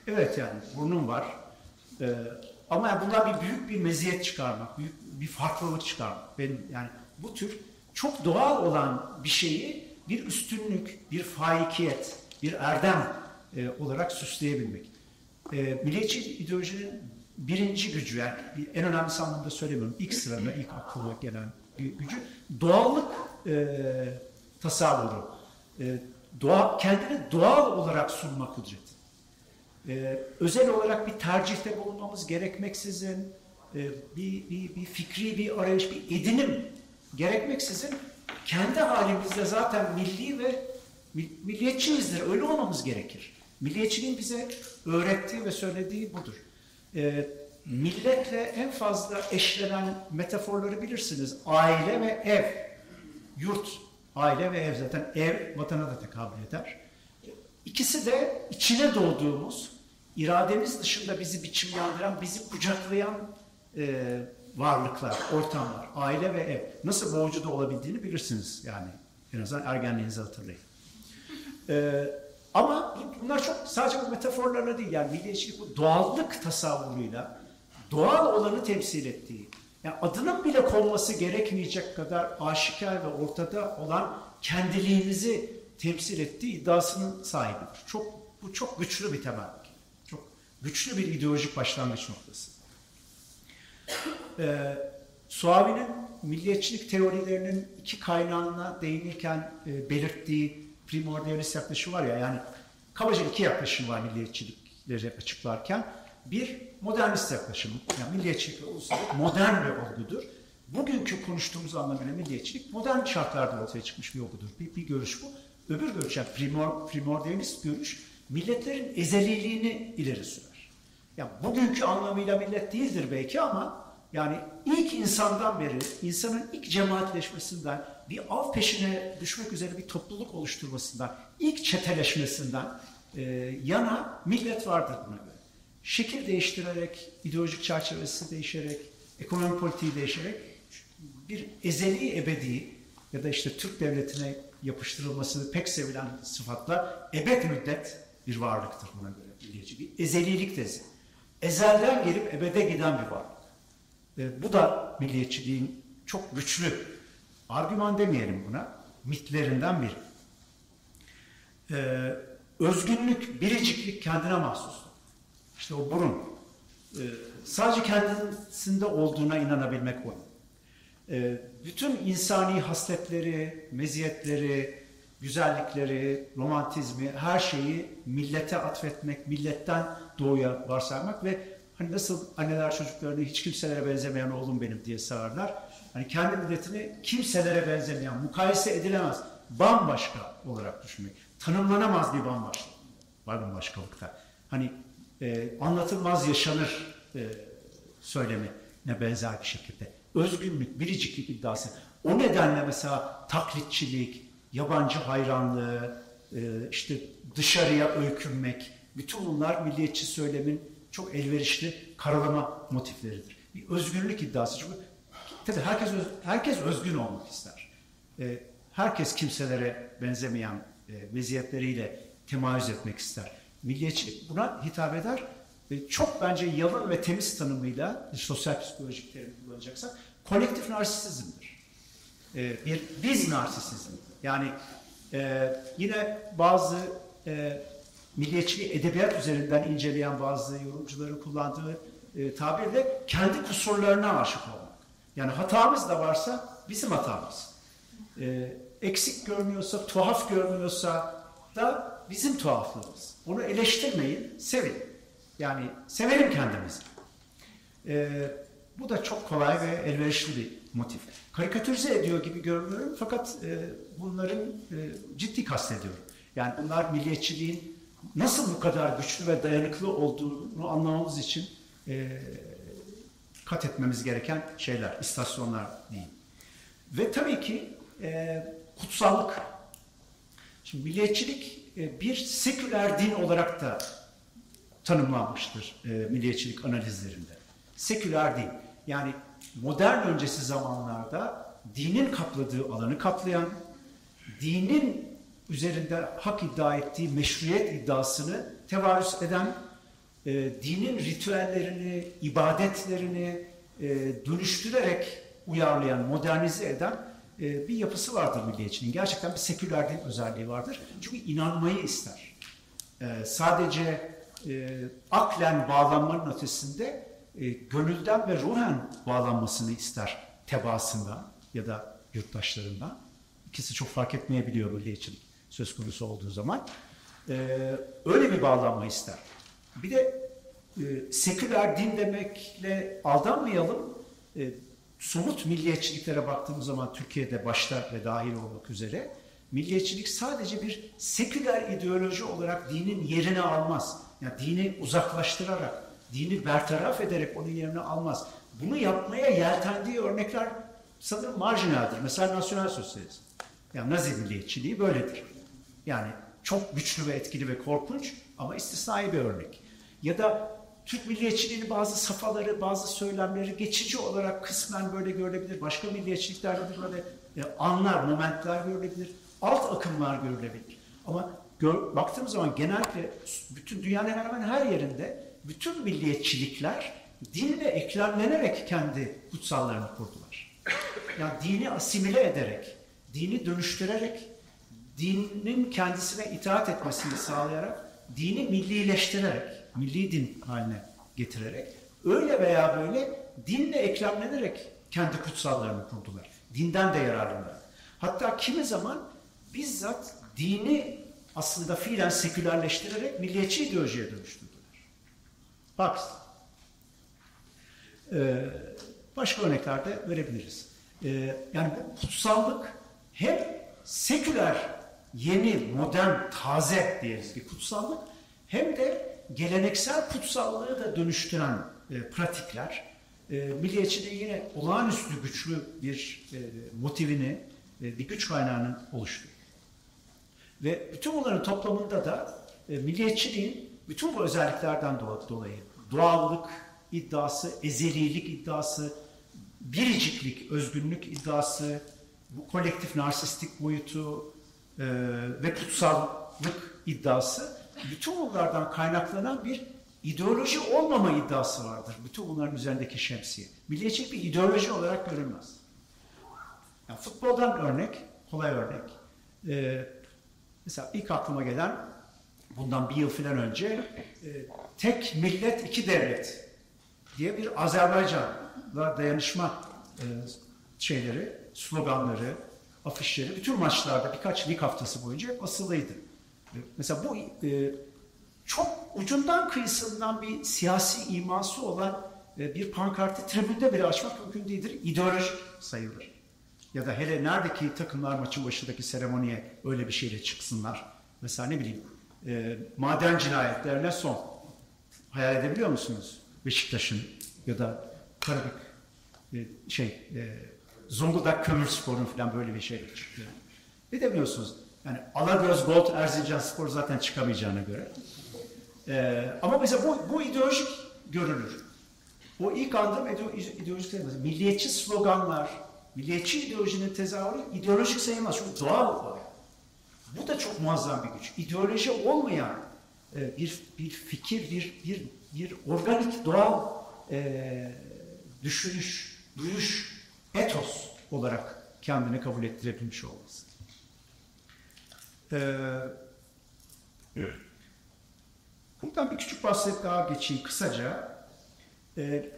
evet yani burnum var. E, ama yani bundan bir büyük bir meziyet çıkarmak, büyük bir farklılık çıkarmak. Benim yani bu tür çok doğal olan bir şeyi bir üstünlük, bir faikiyet, bir erdem e, olarak süsleyebilmek. E, milliyetçi ideolojinin birinci gücü, yani en önemlisi anlamda söylemiyorum, ilk sırada, ilk aklıma gelen gü- gücü, doğallık e, tasavvuru. E, doğa, kendini doğal olarak sunma kudreti. Ee, özel olarak bir tercihte bulunmamız gerekmeksizin, e, bir, bir, bir fikri bir arayış, bir edinim gerekmeksizin kendi halimizde zaten milli ve mi- milliyetçiyizdir. Öyle olmamız gerekir. Milliyetçiliğin bize öğrettiği ve söylediği budur. Ee, milletle en fazla eşlenen metaforları bilirsiniz. Aile ve ev, yurt, aile ve ev zaten ev vatana da tekabül eder. İkisi de içine doğduğumuz, irademiz dışında bizi biçimlendiren, bizi kucaklayan e, varlıklar, ortamlar, aile ve ev. Nasıl boğucu da olabildiğini bilirsiniz yani. En azından ergenliğinizi hatırlayın. E, ama bunlar çok sadece bu metaforlarla değil yani milliyetçilik bu doğallık tasavvuruyla doğal olanı temsil ettiği, yani adının bile konması gerekmeyecek kadar aşikar ve ortada olan kendiliğimizi temsil ettiği iddiasının sahibidir. Çok bu çok güçlü bir temel. Çok güçlü bir ideolojik başlangıç noktası. Ee, Suavi'nin milliyetçilik teorilerinin iki kaynağına değinirken e, belirttiği primordialist yaklaşım var ya yani kabaca iki yaklaşım var milliyetçilikleri açıklarken. Bir modernist yaklaşım. Yani milliyetçilik ve ulusallık modern bir olgudur. Bugünkü konuştuğumuz anlamıyla milliyetçilik modern şartlarda ortaya çıkmış bir olgudur. Bir, bir görüş bu. Öbür görüş yani primor, primordialist görüş milletlerin ezeliliğini ileri sürer. Ya bugünkü anlamıyla millet değildir belki ama yani ilk insandan beri, insanın ilk cemaatleşmesinden, bir av peşine düşmek üzere bir topluluk oluşturmasından, ilk çeteleşmesinden e, yana millet vardır buna. Şekil değiştirerek, ideolojik çerçevesi değişerek, ekonomi politiği değişerek bir ezeli ebedi ya da işte Türk devletine yapıştırılması pek sevilen sıfatla ebed müddet bir varlıktır buna göre milliyetçi. Bir ezelilik tezi. Ezelden gelip ebede giden bir varlık. E, bu da milliyetçiliğin çok güçlü, argüman demeyelim buna, mitlerinden biri. E, özgünlük, biriciklik kendine mahsustur. İşte o burun. E, sadece kendisinde olduğuna inanabilmek o. E, bütün insani hasletleri, meziyetleri, güzellikleri, romantizmi, her şeyi millete atfetmek, milletten doğuya varsaymak ve hani nasıl anneler çocuklarını hiç kimselere benzemeyen oğlum benim diye sağırlar. Hani kendi milletini kimselere benzemeyen, mukayese edilemez, bambaşka olarak düşünmek. Tanımlanamaz bir bambaşka, bambaşkalıkta. Hani e, anlatılmaz yaşanır e, söylemine benzer bir şekilde. Özgünlük, biriciklik iddiası. O nedenle mesela taklitçilik, yabancı hayranlığı, e, işte dışarıya öykünmek, bütün bunlar milliyetçi söylemin çok elverişli karalama motifleridir. Bir özgürlük iddiası. Çünkü tabii herkes öz- herkes özgün olmak ister. E, herkes kimselere benzemeyen e, meziyetleriyle temayüz etmek ister. Milliyetçilik buna hitap eder ve çok bence yalın ve temiz tanımıyla sosyal psikolojik terim kullanacaksak kolektif narsisizmdir. E, bir biz narsisizm. Yani e, yine bazı e, milliyetçiliği edebiyat üzerinden inceleyen bazı yorumcuların kullandığı e, tabirle kendi kusurlarına aşık olmak. Yani hatamız da varsa bizim hatamız. E, eksik görmüyorsa, tuhaf görmüyorsa da bizim tuhaflığımız. Onu eleştirmeyin, sevin. Yani sevelim kendimizi. E, bu da çok kolay ve elverişli bir motif. Karikatürize ediyor gibi görünüyorum fakat e, bunların e, ciddi kastediyorum. Yani bunlar milliyetçiliğin nasıl bu kadar güçlü ve dayanıklı olduğunu anlamamız için e, kat etmemiz gereken şeyler, istasyonlar diyeyim. Ve tabii ki e, kutsallık. Şimdi milliyetçilik bir seküler din olarak da tanımlanmıştır e, milliyetçilik analizlerinde. Seküler din. Yani modern öncesi zamanlarda dinin kapladığı alanı kaplayan, dinin üzerinde hak iddia ettiği meşruiyet iddiasını tevarüs eden, e, dinin ritüellerini, ibadetlerini e, dönüştürerek uyarlayan, modernize eden e, bir yapısı vardır milliyetçiliğin. Gerçekten bir seküler din özelliği vardır. Çünkü inanmayı ister. e, sadece e, aklen bağlanmanın ötesinde e, gönülden ve ruhen bağlanmasını ister tebaasından ya da yurttaşlarından. İkisi çok fark etmeyebiliyor milliyetçilik söz konusu olduğu zaman. E, öyle bir bağlanma ister. Bir de e, seküler din demekle aldanmayalım. Somut milliyetçiliklere baktığımız zaman Türkiye'de başta ve dahil olmak üzere milliyetçilik sadece bir seküler ideoloji olarak dinin yerini almaz. Yani dini uzaklaştırarak, dini bertaraf ederek onun yerini almaz. Bunu yapmaya yeltendiği örnekler sanırım marjinaldir. Mesela nasyonel sosyalizm. Yani Nazi milliyetçiliği böyledir. Yani çok güçlü ve etkili ve korkunç ama istisnai bir örnek. Ya da Türk milliyetçiliğinin bazı safhaları, bazı söylemleri geçici olarak kısmen böyle görülebilir. Başka milliyetçiliklerde de böyle e, anlar, momentler görülebilir. Alt akımlar görülebilir. Ama gör, baktığımız zaman genellikle bütün dünyanın hemen hemen her yerinde bütün milliyetçilikler dinle eklemlenerek kendi kutsallarını kurdular. Yani dini asimile ederek, dini dönüştürerek, dinin kendisine itaat etmesini sağlayarak, dini millileştirerek, milli din haline getirerek, öyle veya böyle dinle eklemlenerek kendi kutsallarını kurdular. Dinden de yararlanarak. Hatta kimi zaman bizzat dini aslında fiilen sekülerleştirerek milliyetçi ideolojiye dönüştürdüler. Bak, ee, başka örnekler de verebiliriz. Ee, yani bu kutsallık hem seküler, yeni, modern, taze diyeriz ki kutsallık hem de geleneksel kutsallığı da dönüştüren e, pratikler e, milliyetçiliği yine olağanüstü güçlü bir e, motivini, e, bir güç kaynağının oluşturuyor. Ve bütün bunların toplamında da e, milliyetçiliğin bütün bu özelliklerden do- dolayı doğallık iddiası, ezelilik iddiası, biriciklik, özgünlük iddiası, bu kolektif narsistik boyutu e, ve kutsallık iddiası bütün bunlardan kaynaklanan bir ideoloji olmama iddiası vardır. Bütün bunların üzerindeki şemsiye. Milliyetçilik bir ideoloji olarak görülmez. Yani futboldan örnek, kolay örnek. Ee, mesela ilk aklıma gelen bundan bir yıl falan önce e, tek millet iki devlet diye bir Azerbaycan'la dayanışma e, şeyleri, sloganları, afişleri bütün maçlarda birkaç lig haftası boyunca asılıydı. Mesela bu e, çok ucundan kıyısından bir siyasi iması olan e, bir pankartı tribünde bile açmak mümkün değildir. İdeolojik sayılır. Ya da hele neredeki takımlar maçın başındaki seremoniye öyle bir şeyle çıksınlar. Mesela ne bileyim e, maden cinayetlerine son. Hayal edebiliyor musunuz? Beşiktaş'ın ya da Karabük e, şey e, Zonguldak Kömür Spor'un falan böyle bir şeyle çıktı. Ne demiyorsunuz? Yani Alagöz Gold Erzincan Spor zaten çıkamayacağına göre. Ee, ama mesela bu, bu ideolojik görülür. O ilk ide- ideolojik sayılmaz. Milliyetçi sloganlar, milliyetçi ideolojinin tezahürü ideolojik sayılmaz. Çünkü doğal o. Bu da çok muazzam bir güç. İdeoloji olmayan e, bir bir fikir, bir bir bir organik doğal e, düşünüş, duyuş, etos olarak kendini kabul ettirebilmiş olması. Ee, Buradan bir küçük bahset daha geçeyim kısaca. Ee,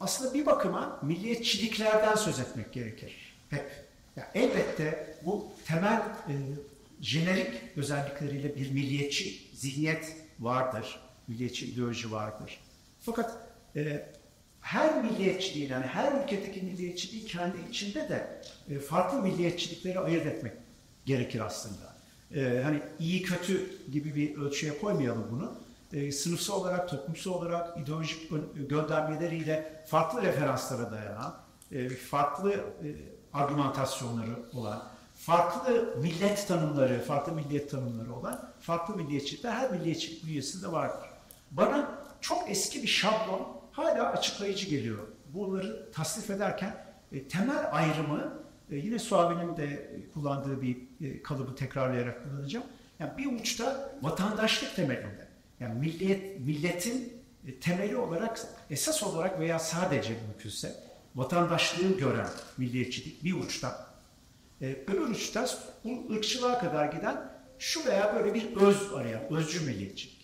aslında bir bakıma milliyetçiliklerden söz etmek gerekir. Hep. Ya elbette bu temel e, jenerik özellikleriyle bir milliyetçi zihniyet vardır. Milliyetçi ideoloji vardır. Fakat e, her milliyetçiliğin yani her ülkedeki milliyetçiliği kendi içinde de e, farklı milliyetçilikleri ayırt etmek gerekir aslında. E, hani iyi kötü gibi bir ölçüye koymayalım bunu. E, sınıfsal olarak, toplumsal olarak ideolojik gö- göndermeleriyle farklı referanslara dayanan, e, farklı e, argümantasyonları olan, farklı millet tanımları, farklı milliyet tanımları olan farklı milliyetçilikler her milliyetçilik bünyesinde vardır. Bana çok eski bir şablon hala açıklayıcı geliyor. Bunları tasnif ederken e, temel ayrımı e, yine Suavi'nin de kullandığı bir e, kalıbı tekrarlayarak kullanacağım. Yani bir uçta vatandaşlık temelinde. Yani milliyet, milletin e, temeli olarak esas olarak veya sadece mümkünse vatandaşlığı gören milliyetçilik bir uçta. E, öbür uçta bu ırkçılığa kadar giden şu veya böyle bir öz arayan, özcü milliyetçilik.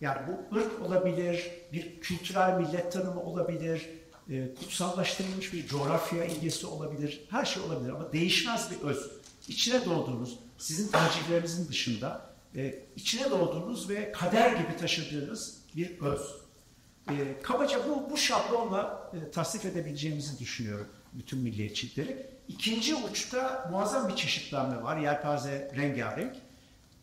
Yani bu ırk olabilir, bir kültürel millet tanımı olabilir, e, kutsallaştırılmış bir coğrafya ilgisi olabilir, her şey olabilir ama değişmez bir öz. İçine doğduğunuz, sizin tercihlerinizin dışında e, içine doğduğunuz ve kader gibi taşıdığınız bir öz. E, kabaca bu, bu şablonla e, tasnif edebileceğimizi düşünüyorum bütün milliyetçilikleri. İkinci uçta muazzam bir çeşitlenme var. Yelpaze rengarenk.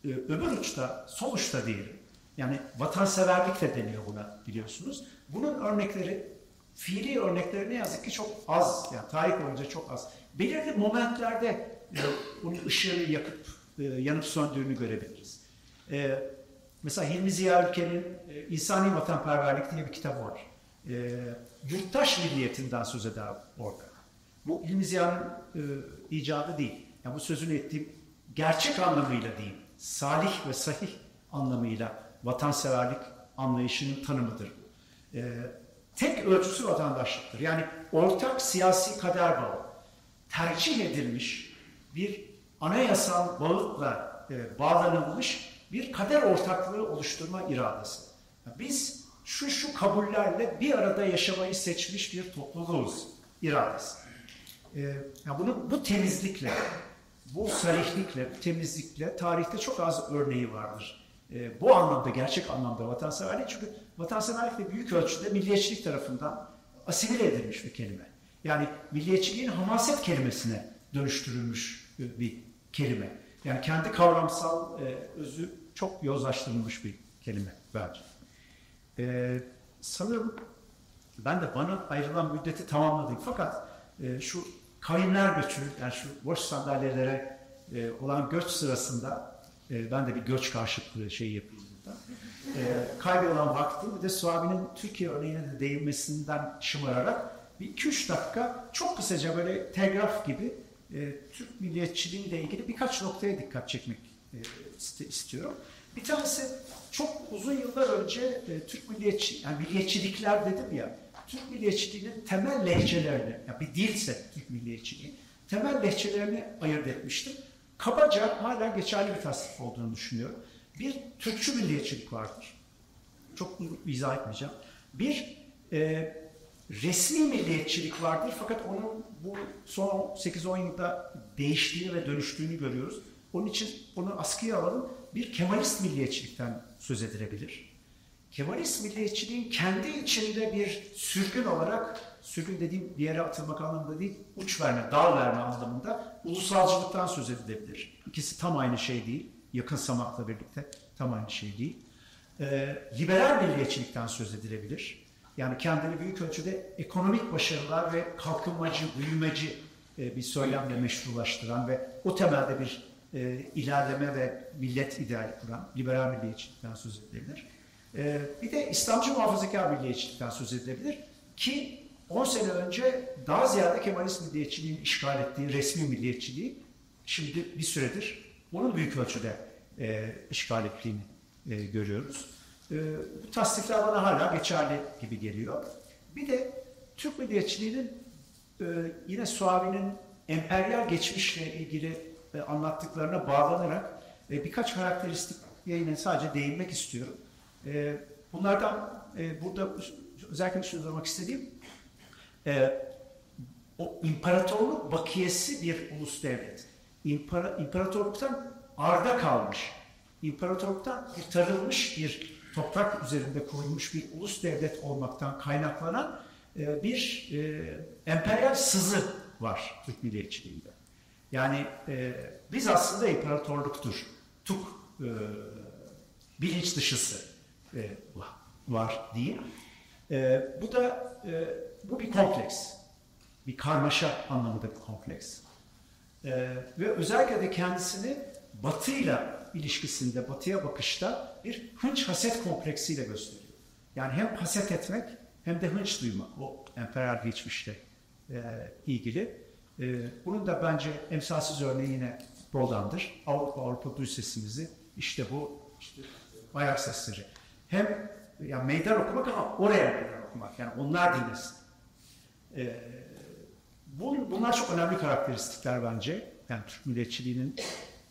E, öbür uçta, sol uçta diyelim. Yani vatanseverlik de deniyor buna biliyorsunuz. Bunun örnekleri, fiili örnekleri ne yazık ki çok az. Yani tarih boyunca çok az. Belirli momentlerde onun ışığını yakıp, e, yanıp söndüğünü görebiliriz. E, mesela Hilmi Ziya Ülken'in e, İnsani Vatanperverlik diye bir kitabı var. Yurttaş milliyetinden söz eder orada. Bu Hilmi Ziya'nın icadı değil. Yani bu sözünü ettiğim gerçek anlamıyla değil, salih ve sahih anlamıyla vatanseverlik anlayışının tanımıdır. E, tek ölçüsü vatandaşlıktır. Yani ortak siyasi kader bağı, tercih edilmiş bir anayasal bağıtla e, bağlanılmış bir kader ortaklığı oluşturma iradesi. Biz şu şu kabullerle bir arada yaşamayı seçmiş bir topluluğuz iradesi. Ee, yani bunun bu temizlikle, bu sarihlikle, bu temizlikle tarihte çok az örneği vardır. Ee, bu anlamda, gerçek anlamda vatanseverlik çünkü vatanseverlik de büyük ölçüde milliyetçilik tarafından asimile edilmiş bir kelime. Yani milliyetçiliğin hamaset kelimesine dönüştürülmüş bir kelime. Yani kendi kavramsal e, özü çok yozlaştırılmış bir kelime bence. Ee, sanırım ben de bana ayrılan müddeti tamamladım. Fakat e, şu kavimler göçü, yani şu boş sandalyelere e, olan göç sırasında e, ben de bir göç karşıtlığı şeyi yapayım burada. E, kaybolan vakti bir de Suavi'nin Türkiye örneğine de değinmesinden şımararak bir iki üç dakika çok kısaca böyle telgraf gibi e, Türk milliyetçiliğiyle ilgili birkaç noktaya dikkat çekmek e, istiyorum. Bir tanesi çok uzun yıllar önce e, Türk milliyetçi, yani milliyetçilikler dedim ya, Türk milliyetçiliğinin temel lehçelerini, yani bir dilse Türk milliyetçiliği, temel lehçelerini ayırt etmiştim. Kabaca hala geçerli bir tasnif olduğunu düşünüyorum. Bir Türkçü milliyetçilik vardır. Çok izah etmeyeceğim. Bir e, resmi milliyetçilik vardır fakat onun bu son 8-10 yılda değiştiğini ve dönüştüğünü görüyoruz. Onun için onu askıya alalım. Bir Kemalist milliyetçilikten söz edilebilir. Kemalist milliyetçiliğin kendi içinde bir sürgün olarak, sürgün dediğim bir yere atılmak anlamında değil, uç verme, dal verme anlamında ulusalcılıktan söz edilebilir. İkisi tam aynı şey değil, yakınsamakla birlikte tam aynı şey değil. Ee, liberal milliyetçilikten söz edilebilir. Yani kendini büyük ölçüde ekonomik başarılar ve kalkınmacı, büyümeci e, bir söylemle meşrulaştıran ve o temelde bir e, ilerleme ve millet ideali kuran liberal milliyetçilikten söz edilebilir. E, bir de İslamcı muhafazakar milliyetçilikten söz edilebilir ki 10 sene önce daha ziyade Kemalist milliyetçiliğin işgal ettiği resmi milliyetçiliği şimdi bir süredir onun büyük ölçüde e, işgal ettiğini e, görüyoruz. E, bu tasnifler bana hala geçerli gibi geliyor. Bir de Türk milliyetçiliğinin e, yine Suavi'nin emperyal geçmişle ilgili e, anlattıklarına bağlanarak e, birkaç karakteristik yine sadece değinmek istiyorum. E, bunlardan e, burada özellikle şunu sormak istediğim e, o imparatorluk bakiyesi bir ulus devlet. İmpara, imparatorluktan arda kalmış, imparatorluktan kurtarılmış bir toprak üzerinde kurulmuş bir ulus devlet olmaktan kaynaklanan e, bir e, emperyal sızı var Türk milliyetçiliğinde. Yani e, biz aslında imparatorluktur. Tuk e, bilinç dışısı e, var diye. E, bu da e, bu bir kompleks. Bir karmaşa anlamında bir kompleks. E, ve özellikle de kendisini batıyla ilişkisinde, batıya bakışta bir hınç haset kompleksiyle gösteriyor. Yani hem haset etmek hem de hınç duymak o emperyal geçmişle e, ilgili. E, bunun da bence emsalsiz örneği yine Roland'dır. Avrupa Avrupa duy sesimizi işte bu işte ayak sesleri. Hem yani meydan okumak ama oraya meydan okumak. Yani onlar dinlesin. E, bu, bunlar çok önemli karakteristikler bence. Yani Türk milliyetçiliğinin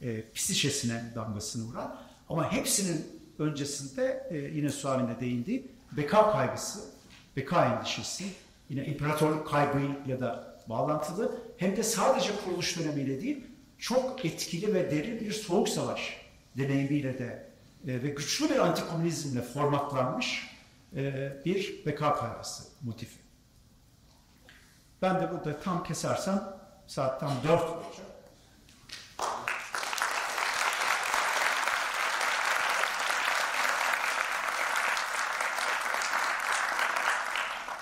e, psişesine damgasını vuran ama hepsinin öncesinde e, yine Suami'ne değindiği beka kaygısı, beka endişesi, yine imparatorluk kaybıyla da bağlantılı hem de sadece kuruluş dönemiyle değil çok etkili ve derin bir soğuk savaş deneyimiyle de e, ve güçlü bir antikomünizmle formatlanmış e, bir beka kaygısı motifi. Ben de burada tam kesersem saat tam 4 olacak.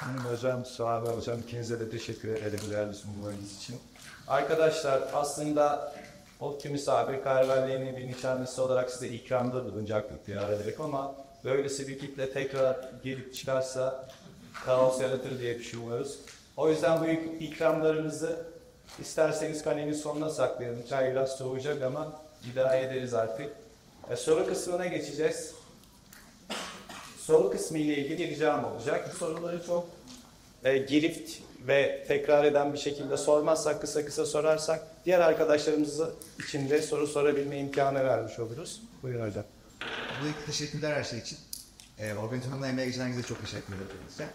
Benim hocam, Suavi hocam ikinize de teşekkür ederim değerli sunumlarınız için. Arkadaşlar aslında ODTÜ misafirperverliğinin bir nişanlısı olarak size ikramda bulunacaktık diye ederek ama böylesi bir kitle tekrar gelip çıkarsa kaos yaratır diye düşünüyoruz. O yüzden bu ik- ikramlarınızı isterseniz kalemin sonuna saklayalım. Çay biraz soğuyacak ama idare ederiz artık. E, soru kısmına geçeceğiz. Soru kısmı ile ilgili ricam olacak. Soruları çok e, girift ve tekrar eden bir şekilde sormazsak, kısa kısa sorarsak diğer arkadaşlarımız için de soru sorabilme imkanı vermiş oluruz. Buyurun hocam. Teşekkürler her şey için. Ee, organizasyonda emeğe geçen herkese çok teşekkür ederim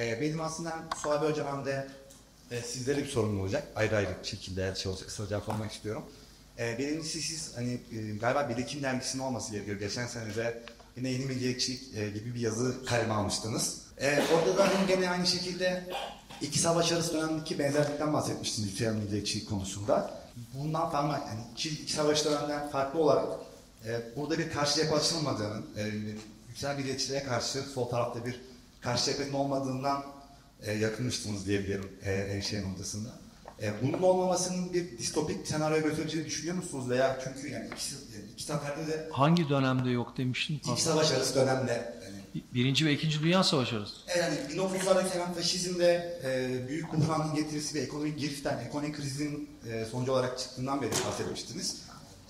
Ee, benim aslında Suavi Hocam de e, sizlere bir sorun olacak. Ayrı ayrı şekilde şey olacak. Kısa cevaplamak istiyorum. Ee, birincisi siz hani e, galiba Birikim Dergisi'nin olması gerekiyor. Geçen sene de yine yeni milliyetçilik e, gibi bir yazı kaleme almıştınız. Ee, orada da hani gene aynı şekilde iki savaş arası dönemdeki benzerlikten bahsetmiştiniz Lütfen milliyetçilik konusunda. Bundan farklı, yani iki, iki savaş döneminden farklı olarak e, burada bir karşı cephe açılmadığının, e, yüksel milliyetçiliğe karşı sol tarafta bir karşı cephenin olmadığından e, yakınmıştınız diyebilirim e, en şey noktasında. E, bunun olmamasının bir distopik senaryoya götüreceğini düşünüyor musunuz? Veya çünkü yani ikisi, iki seferde de Hangi dönemde yok demiştin? iki savaş arası dönemde yani Birinci ve ikinci Dünya Savaşı arası. yani 1930'lardaki hemen faşizmde e, büyük buhranın getirisi ve ekonomik giriften, ekonomik krizin e, sonucu olarak çıktığından beri bahsetmiştiniz.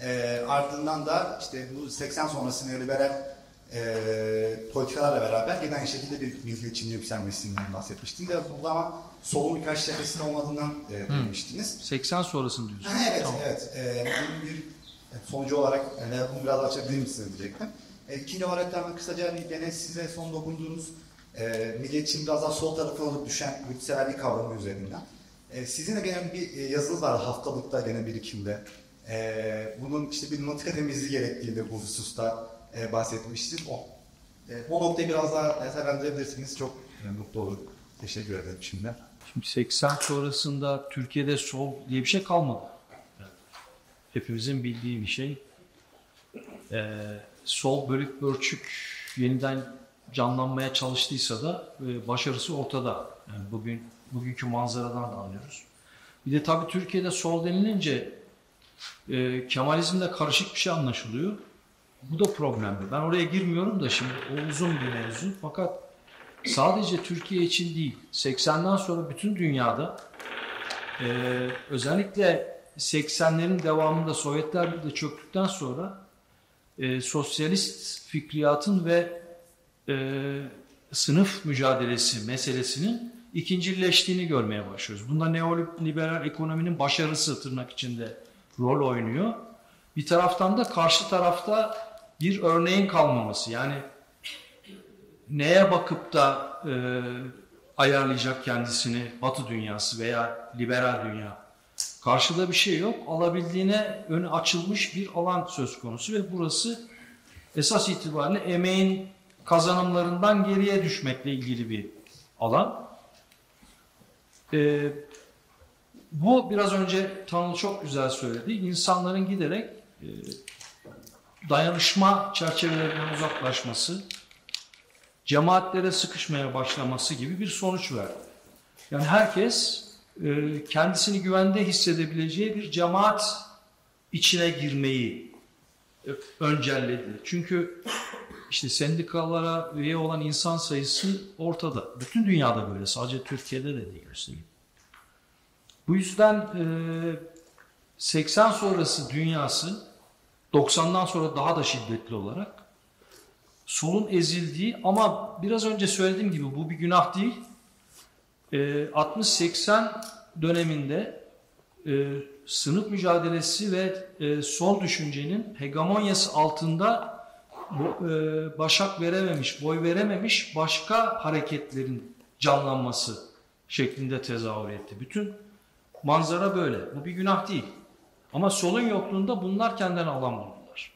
E, ardından da işte bu 80 sonrası neoliberal e, politikalarla beraber gene aynı şekilde bir milliyetçiliğin yükselmesinden bahsetmiştiniz. Ve bu ama solun birkaç cephesinin olmadığından e, demiştiniz. 80 sonrasını diyorsun. Ha, evet, Tamam. evet. Ee, bunun bir sonucu olarak yani bunu biraz açabilir misiniz diyecektim. E, ikinci olarak da kısaca hani gene size son dokunduğunuz e, milliyetçinin biraz daha sol tarafa alıp düşen yurtseverlik kavramı üzerinden. E, sizin de gene bir e, yazınız var haftalıkta gene birikimde. E, bunun işte bir notika temizliği gerektiği de bu hususta e, bahsetmiştiniz. O, e, o noktayı biraz daha detaylandırabilirsiniz. Çok mutlu olurum. Teşekkür ederim şimdiden. Şimdi 80 sonrasında Türkiye'de sol diye bir şey kalmadı. Hepimizin bildiği bir şey. Ee, sol bölük bölçük yeniden canlanmaya çalıştıysa da e, başarısı ortada. Yani bugün bugünkü manzaradan da anlıyoruz. Bir de tabii Türkiye'de sol denilince e, Kemalizmle karışık bir şey anlaşılıyor. Bu da problemli. Ben oraya girmiyorum da şimdi o uzun bir mevzu. Fakat sadece Türkiye için değil, 80'den sonra bütün dünyada e, özellikle 80'lerin devamında Sovyetler Birliği çöktükten sonra e, sosyalist fikriyatın ve e, sınıf mücadelesi meselesinin ikincileştiğini görmeye başlıyoruz. Bunda neoliberal ekonominin başarısı tırnak içinde rol oynuyor. Bir taraftan da karşı tarafta bir örneğin kalmaması. Yani neye bakıp da e, ayarlayacak kendisini Batı dünyası veya liberal dünya? Karşıda bir şey yok. Alabildiğine önü açılmış bir alan söz konusu ve burası esas itibariyle emeğin kazanımlarından geriye düşmekle ilgili bir alan. E, bu biraz önce Tanıl çok güzel söyledi. İnsanların giderek e, dayanışma çerçevelerinden uzaklaşması, cemaatlere sıkışmaya başlaması gibi bir sonuç verdi. Yani herkes e, kendisini güvende hissedebileceği bir cemaat içine girmeyi e, öncelledi. Çünkü işte sendikalara üye olan insan sayısı ortada. Bütün dünyada böyle. Sadece Türkiye'de de değil üstelik. Bu yüzden e, 80 sonrası dünyası 90'dan sonra daha da şiddetli olarak solun ezildiği ama biraz önce söylediğim gibi bu bir günah değil. E, 60-80 döneminde e, sınıf mücadelesi ve e, sol düşüncenin hegemonyası altında bu, e, başak verememiş, boy verememiş başka hareketlerin canlanması şeklinde tezahür etti. Bütün manzara böyle. Bu bir günah değil. Ama solun yokluğunda bunlar kendilerine alan buldular.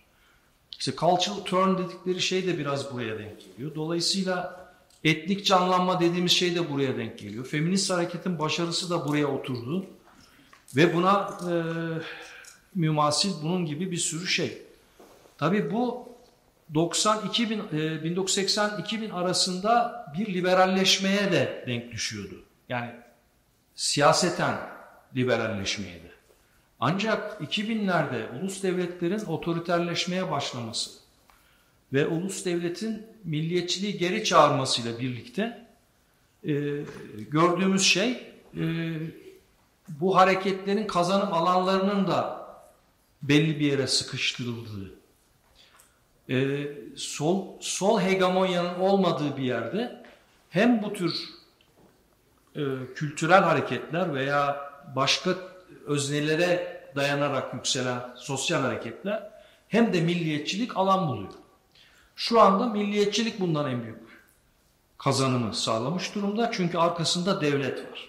İşte cultural turn dedikleri şey de biraz buraya denk geliyor. Dolayısıyla etnik canlanma dediğimiz şey de buraya denk geliyor. Feminist hareketin başarısı da buraya oturdu. Ve buna e, mümasil bunun gibi bir sürü şey. Tabii bu 90 2000 e, 1980 2000 arasında bir liberalleşmeye de denk düşüyordu. Yani siyaseten liberalleşmeye. Ancak 2000'lerde ulus devletlerin otoriterleşmeye başlaması ve ulus devletin milliyetçiliği geri çağırmasıyla birlikte e, gördüğümüz şey e, bu hareketlerin kazanım alanlarının da belli bir yere sıkıştırıldığı. E, sol, sol hegemonyanın olmadığı bir yerde hem bu tür e, kültürel hareketler veya başka öznelere dayanarak yükselen sosyal hareketler hem de milliyetçilik alan buluyor. Şu anda milliyetçilik bundan en büyük kazanımı sağlamış durumda çünkü arkasında devlet var.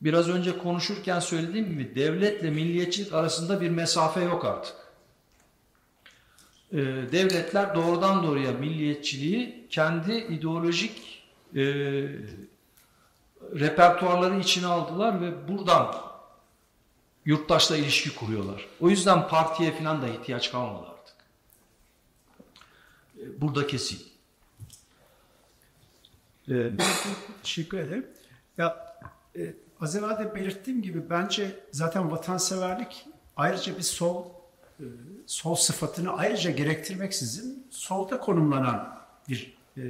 Biraz önce konuşurken söylediğim gibi devletle milliyetçilik arasında bir mesafe yok artık. Ee, devletler doğrudan doğruya milliyetçiliği kendi ideolojik e, repertuarları içine aldılar ve buradan yurttaşla ilişki kuruyorlar. O yüzden partiye falan da ihtiyaç kalmadı artık. Ee, Burada kesin. Ee, teşekkür ederim. Ya e, az evvel de belirttiğim gibi bence zaten vatanseverlik ayrıca bir sol e, sol sıfatını ayrıca gerektirmeksizin solda konumlanan bir e,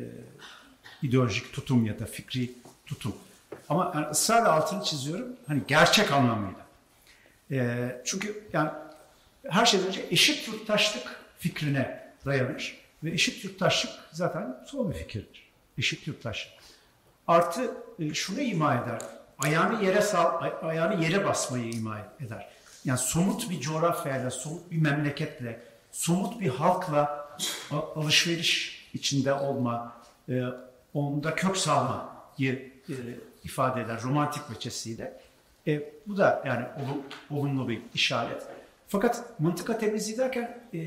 ideolojik tutum ya da fikri tutum. Ama yani ısrarla altını çiziyorum hani gerçek anlamıyla. E, çünkü yani her şeyden önce eşit yurttaşlık fikrine dayanır ve eşit yurttaşlık zaten sol bir fikirdir. Eşit yurttaşlık. Artı e, şunu ima eder. Ayağını yere sal, ay- ayağını yere basmayı ima eder. Yani somut bir coğrafyayla, somut bir memleketle, somut bir halkla alışveriş içinde olma, e, onda kök salmayı e, ifade eder romantik veçesiyle. E, bu da yani olum- olumlu bir işaret. Fakat mıntıka temizliği derken e,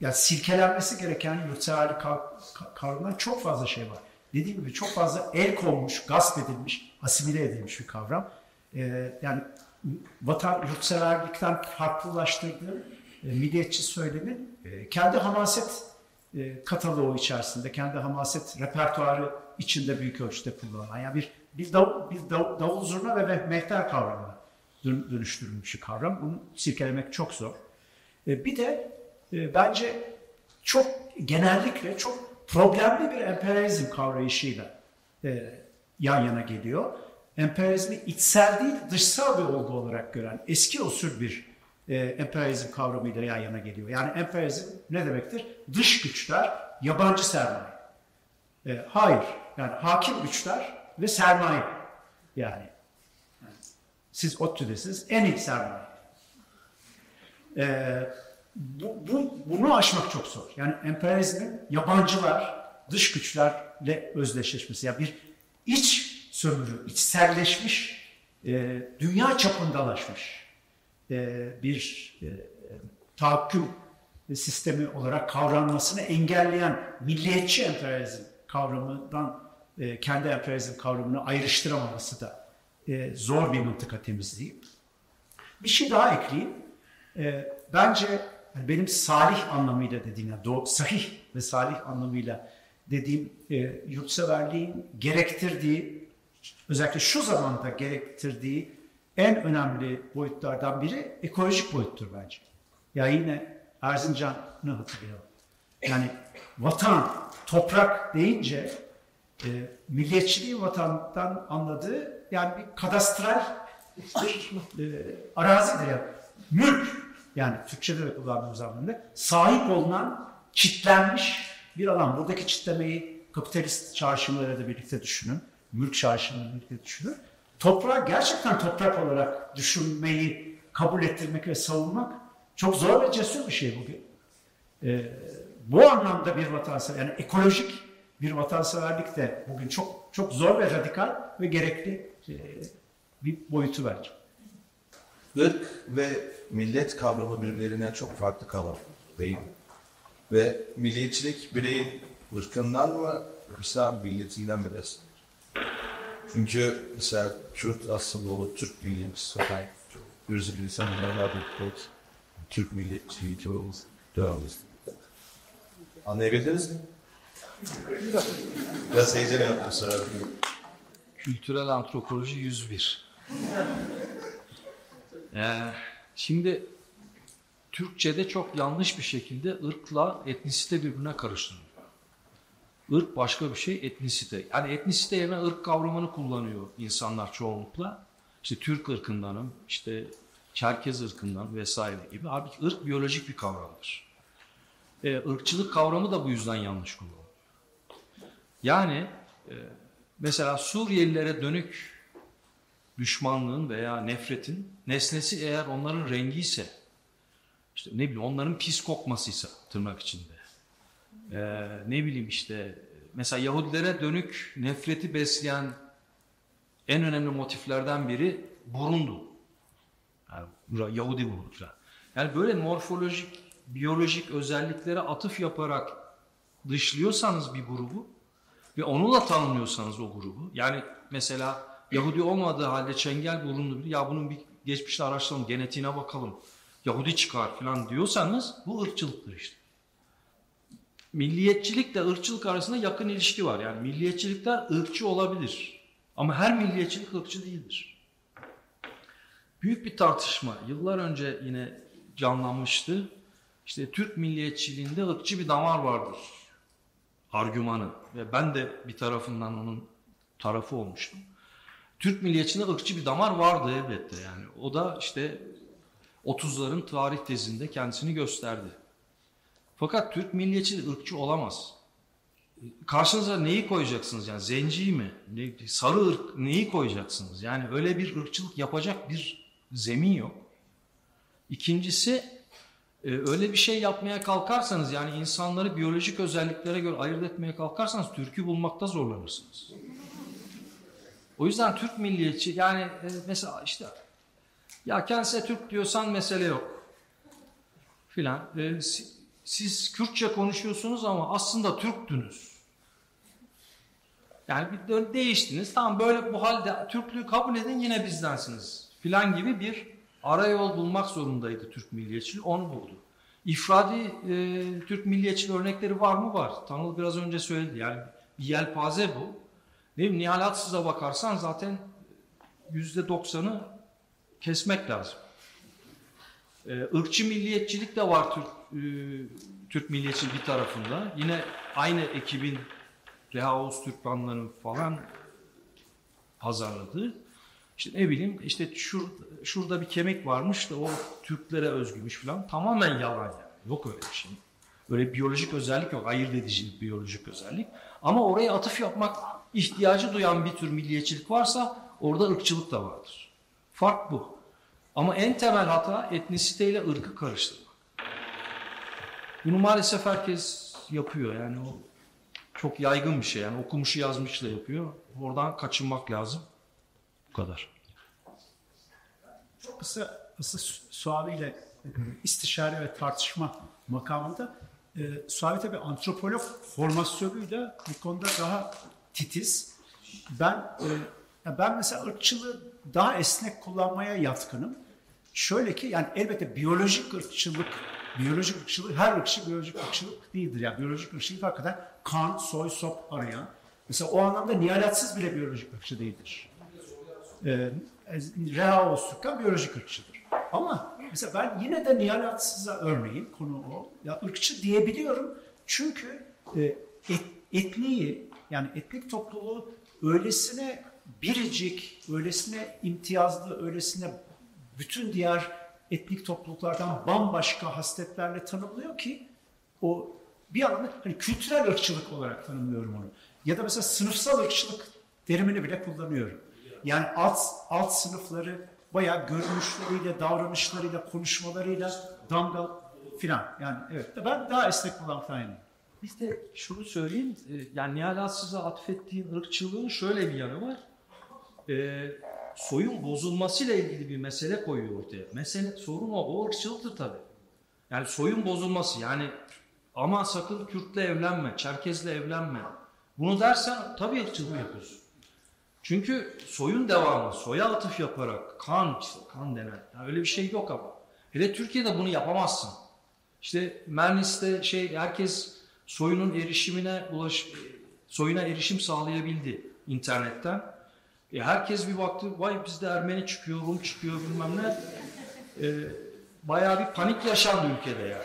yani silkelenmesi gereken yurtseverlik kav- ka- kavramından çok fazla şey var. Dediğim gibi çok fazla el konmuş, gasp edilmiş, asimile edilmiş bir kavram. E, yani vatan yurtseverlikten farklılaştırdığım e, milliyetçi söylemin e, kendi hamaset e, kataloğu içerisinde, kendi hamaset repertuarı içinde büyük ölçüde kullanılan yani bir bir, dav, bir dav, davul zurna ve me- mehter kavramına dön- dönüştürülmüş bir kavram. Bunu sirkelemek çok zor. E, bir de e, bence çok genellikle çok problemli bir emperyalizm kavrayışıyla e, yan yana geliyor. Emperyalizmi içsel değil dışsal bir olgu olarak gören eski usul bir emperyalizm kavramıyla yan yana geliyor. Yani emperyalizm ne demektir? Dış güçler, yabancı sermaye. Hayır. Yani hakim güçler ve sermaye. Yani, siz ODTÜ'desiniz en iyi sermaye. E, bu, bu, bunu aşmak çok zor. Yani emperyalizmin yabancılar, dış güçlerle özdeşleşmesi. Yani bir iç sömürü, içselleşmiş, e, dünya çapındalaşmış e, bir e, tahakküm sistemi olarak kavranmasını engelleyen milliyetçi emperyalizm kavramından e, kendi emperyalizm kavramını ayrıştıramaması da e, zor bir mıntıka temizliği. Bir şey daha ekleyeyim. E, bence yani benim salih anlamıyla dediğim, yani sahih ve salih anlamıyla dediğim e, yurtseverliğin gerektirdiği, özellikle şu zamanda gerektirdiği en önemli boyutlardan biri ekolojik boyuttur bence. Ya yine Erzincan'ı hatırlayalım. Yani vatan, toprak deyince e, milliyetçiliği vatandan anladığı yani bir kadastral bir e, arazidir yani. Mülk yani Türkçe'de de kullandığımız anlamda sahip olunan çitlenmiş bir alan. Buradaki çitlemeyi kapitalist çağrışımlarıyla da birlikte düşünün. Mülk çağrışımlarıyla birlikte düşünün. toprağı gerçekten toprak olarak düşünmeyi kabul ettirmek ve savunmak çok zor ve cesur bir şey bugün. Ee, bu anlamda bir vatansever, yani ekolojik bir vatanseverlik de bugün çok çok zor ve radikal ve gerekli e, bir boyutu bence. ırk ve millet kavramı birbirine çok farklı kavram değil? Ve milliyetçilik bireyin ırkından mı yoksa milletinden mi beslenir? Çünkü mesela Kürt aslında o Türk milliyetçisi falan yüzü bir insanlar bir Türk milliyetçiliği diyoruz. Anlayabildiniz mi? Biraz heyecan yaptım sonra. Kültürel antropoloji 101. Ee, şimdi Türkçe'de çok yanlış bir şekilde ırkla etnisite birbirine karıştırılıyor. Irk başka bir şey, etnisite. Yani etnisite yerine ırk kavramını kullanıyor insanlar çoğunlukla. İşte Türk ırkındanım, işte Çerkez ırkından vesaire gibi. Halbuki ırk biyolojik bir kavramdır. Ee, ırkçılık kavramı da bu yüzden yanlış kullanılıyor. Yani e, mesela Suriyelilere dönük düşmanlığın veya nefretin nesnesi eğer onların rengi ise, işte ne bileyim onların pis kokmasıysa tırnak içinde, ee, ne bileyim işte mesela Yahudilere dönük nefreti besleyen en önemli motiflerden biri burundu. Yani Yahudi falan. Yani böyle morfolojik, biyolojik özelliklere atıf yaparak dışlıyorsanız bir grubu ve onunla tanımlıyorsanız o grubu yani mesela Yahudi olmadığı halde çengel burunlu biri ya bunun bir geçmişte araştıralım genetiğine bakalım Yahudi çıkar falan diyorsanız bu ırkçılıktır işte. Milliyetçilikle ırkçılık arasında yakın ilişki var. Yani milliyetçilikler ırkçı olabilir. Ama her milliyetçilik ırkçı değildir. Büyük bir tartışma yıllar önce yine canlanmıştı. İşte Türk milliyetçiliğinde ırkçı bir damar vardır argümanı ve ben de bir tarafından onun tarafı olmuştum. Türk milliyetçiliğinde ırkçı bir damar vardı elbette yani. O da işte 30'ların tarih tezinde kendisini gösterdi. Fakat Türk milliyetçiliği ırkçı olamaz. Karşınıza neyi koyacaksınız yani zenciyi mi, sarı ırk neyi koyacaksınız? Yani öyle bir ırkçılık yapacak bir zemin yok. İkincisi öyle bir şey yapmaya kalkarsanız yani insanları biyolojik özelliklere göre ayırt etmeye kalkarsanız Türk'ü bulmakta zorlanırsınız. O yüzden Türk milliyetçi yani e, mesela işte ya kendisine Türk diyorsan mesele yok filan. E, siz Kürtçe konuşuyorsunuz ama aslında Türktünüz. Yani bir değiştiniz. Tamam böyle bu halde Türklüğü kabul edin yine bizdensiniz filan gibi bir arayol bulmak zorundaydı Türk milliyetçiliği. Onu buldu. İfradi e, Türk milliyetçiliği örnekleri var mı? Var. Tanıl biraz önce söyledi. Yani bir yelpaze bu. Ne bileyim Nihal Atsız'a bakarsan zaten yüzde doksanı kesmek lazım. E, ırkçı milliyetçilik de var Türk, e, Türk milliyetçiliği bir tarafında. Yine aynı ekibin Reha Oğuz Türkmenlerin falan pazarladığı. İşte ne bileyim işte şur, şurada bir kemik varmış da o Türklere özgümüş falan. Tamamen yalan yani. Yok öyle bir şey. Öyle biyolojik özellik yok. Ayırt edici biyolojik özellik. Ama oraya atıf yapmak ihtiyacı duyan bir tür milliyetçilik varsa orada ırkçılık da vardır. Fark bu. Ama en temel hata etnisiteyle ırkı karıştırmak. Bunu maalesef herkes yapıyor. Yani o çok yaygın bir şey. Yani okumuşu yazmışla yapıyor. Oradan kaçınmak lazım. Bu kadar. Çok kısa, kısa Suavi ile istişare ve tartışma makamında e, Suavi tabi antropolog formasyonuyla bu konuda daha titiz. Ben e, ben mesela ırkçılığı daha esnek kullanmaya yatkınım. Şöyle ki yani elbette biyolojik ırkçılık, biyolojik ırkçılık her ırkçı biyolojik ırkçılık değildir. Yani biyolojik ırkçılık hakikaten kan, soy, sop arayan. Mesela o anlamda nihalatsız bile biyolojik ırkçı değildir. Ee, Reha Öztürk'ten biyolojik ırkçıdır. Ama mesela ben yine de Nihal Atsız'a örneğin konu o. Ya ırkçı diyebiliyorum çünkü e, et, etniği yani etnik topluluğu öylesine biricik, öylesine imtiyazlı, öylesine bütün diğer etnik topluluklardan bambaşka hasletlerle tanımlıyor ki o bir anlamda hani kültürel ırkçılık olarak tanımlıyorum onu. Ya da mesela sınıfsal ırkçılık terimini bile kullanıyorum. Yani alt, alt sınıfları bayağı görünüşleriyle, davranışlarıyla, konuşmalarıyla damga filan. Yani evet. Ben daha esnek olan falan yanayım. Bir de şunu söyleyeyim, e, yani Nihal Atsız'a atfettiğin ırkçılığın şöyle bir yanı var. E, soyun bozulmasıyla ilgili bir mesele koyuyor ortaya. Mesele, sorun o, o ırkçılıktır tabii. Yani soyun bozulması, yani ama sakın Kürt'le evlenme, Çerkez'le evlenme. Bunu dersen tabii ırkçılık yapıyorsun. Çünkü soyun devamı, soya atıf yaparak, kan kan denen, yani öyle bir şey yok ama. Hele Türkiye'de bunu yapamazsın. İşte Mernis'te şey herkes soyunun erişimine ulaş soyuna erişim sağlayabildi internetten. E herkes bir baktı vay bizde Ermeni çıkıyor, Rum çıkıyor bilmem ne. E, bayağı bir panik yaşandı ülkede ya.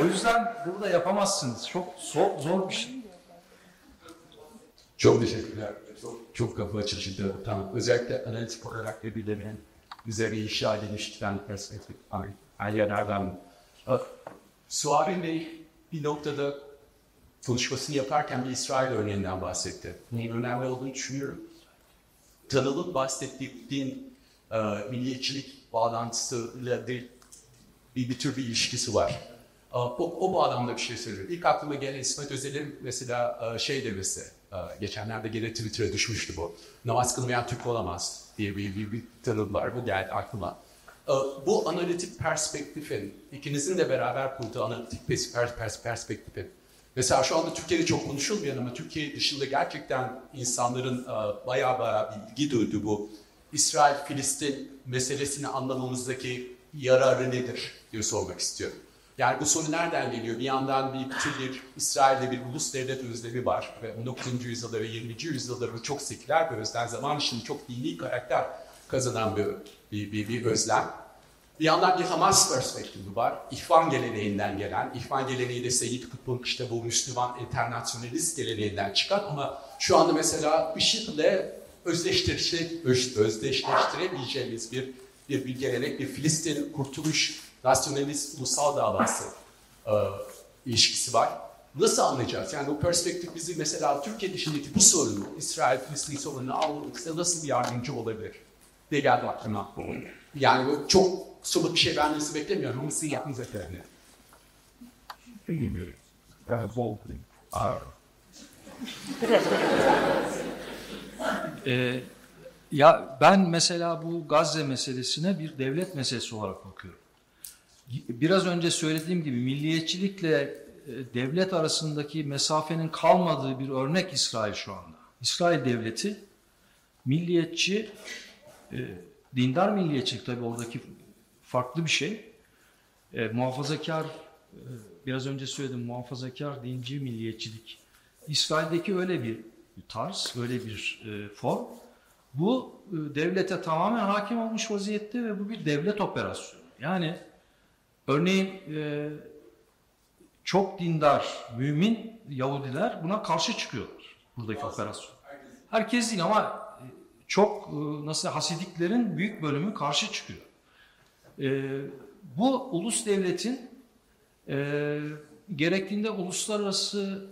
O yüzden burada yapamazsınız. Çok zor, zor bir şey. Çok teşekkürler. Çok, çok kapı açıcıydı. Tamam. Özellikle analitik olarak birbirlerinin üzeri inşa edilmişten perspektif her yerlerden. Ee, Suavi Bey bir noktada konuşmasını yaparken bir İsrail örneğinden bahsetti. Bunun önemli olduğunu düşünüyorum. Tanıl'ın bahsettiğin e, milliyetçilik bağlantısıyla bir, bir, bir tür bir ilişkisi var. E, O, o bağlamda bir şey söylüyorum. İlk aklıma gelen İsmet Özel'in mesela e, şey demesi, geçenlerde gene Twitter'a düşmüştü bu. Namaz kılmayan Türk olamaz diye bir, bir, bir tanım var. Bu geldi aklıma. E, Bu analitik perspektifin, ikinizin de beraber kurduğu analitik pers- pers- pers- perspektifin, Mesela şu anda Türkiye'de çok konuşulmayan ama Türkiye dışında gerçekten insanların e, bayağı bayağı bir ilgi duyduğu bu İsrail-Filistin meselesini anlamamızdaki yararı nedir diye sormak istiyorum. Yani bu soru nereden geliyor? Bir yandan bir bir İsrail'de bir ulus devlet özlemi var ve 19. yüzyılda ve 20. yüzyılda çok seküler bir özlem, zaman içinde çok dini karakter kazanan bir, bir, bir, bir özlem. Bir yandan bir Hamas perspektifi var. İhvan geleneğinden gelen, İhvan geleneği de Seyyid Kutb'un işte bu Müslüman internasyonalist geleneğinden çıkan ama şu anda mesela IŞİD'le özdeşleştir, öz- özdeşleştiremeyeceğimiz bir, bir, bir gelenek, bir Filistin kurtuluş, nasyonalist ulusal davası e, ilişkisi var. Nasıl anlayacağız? Yani bu perspektif bizi mesela Türkiye dışındaki bu sorunu, İsrail-Filistin sorununu almamızda nasıl bir yardımcı olabilir? diye geldi aklıma. Yani bu çok somut bir şey ben sizi beklemiyorum ama sizin yapmanız yeterli. Bilmiyorum. Yani bol ağır. Ee, ya ben mesela bu Gazze meselesine bir devlet meselesi olarak bakıyorum. Biraz önce söylediğim gibi milliyetçilikle e, devlet arasındaki mesafenin kalmadığı bir örnek İsrail şu anda. İsrail devleti milliyetçi, e, dindar milliyetçilik tabii oradaki farklı bir şey. E, muhafazakar, biraz önce söyledim muhafazakar dinci milliyetçilik. İsrail'deki öyle bir tarz, öyle bir form. Bu devlete tamamen hakim olmuş vaziyette ve bu bir devlet operasyonu. Yani örneğin e, çok dindar, mümin Yahudiler buna karşı çıkıyorlar buradaki operasyon. Herkes değil ama e, çok e, nasıl Hasidiklerin büyük bölümü karşı çıkıyor. E, bu ulus devletin e, gerektiğinde uluslararası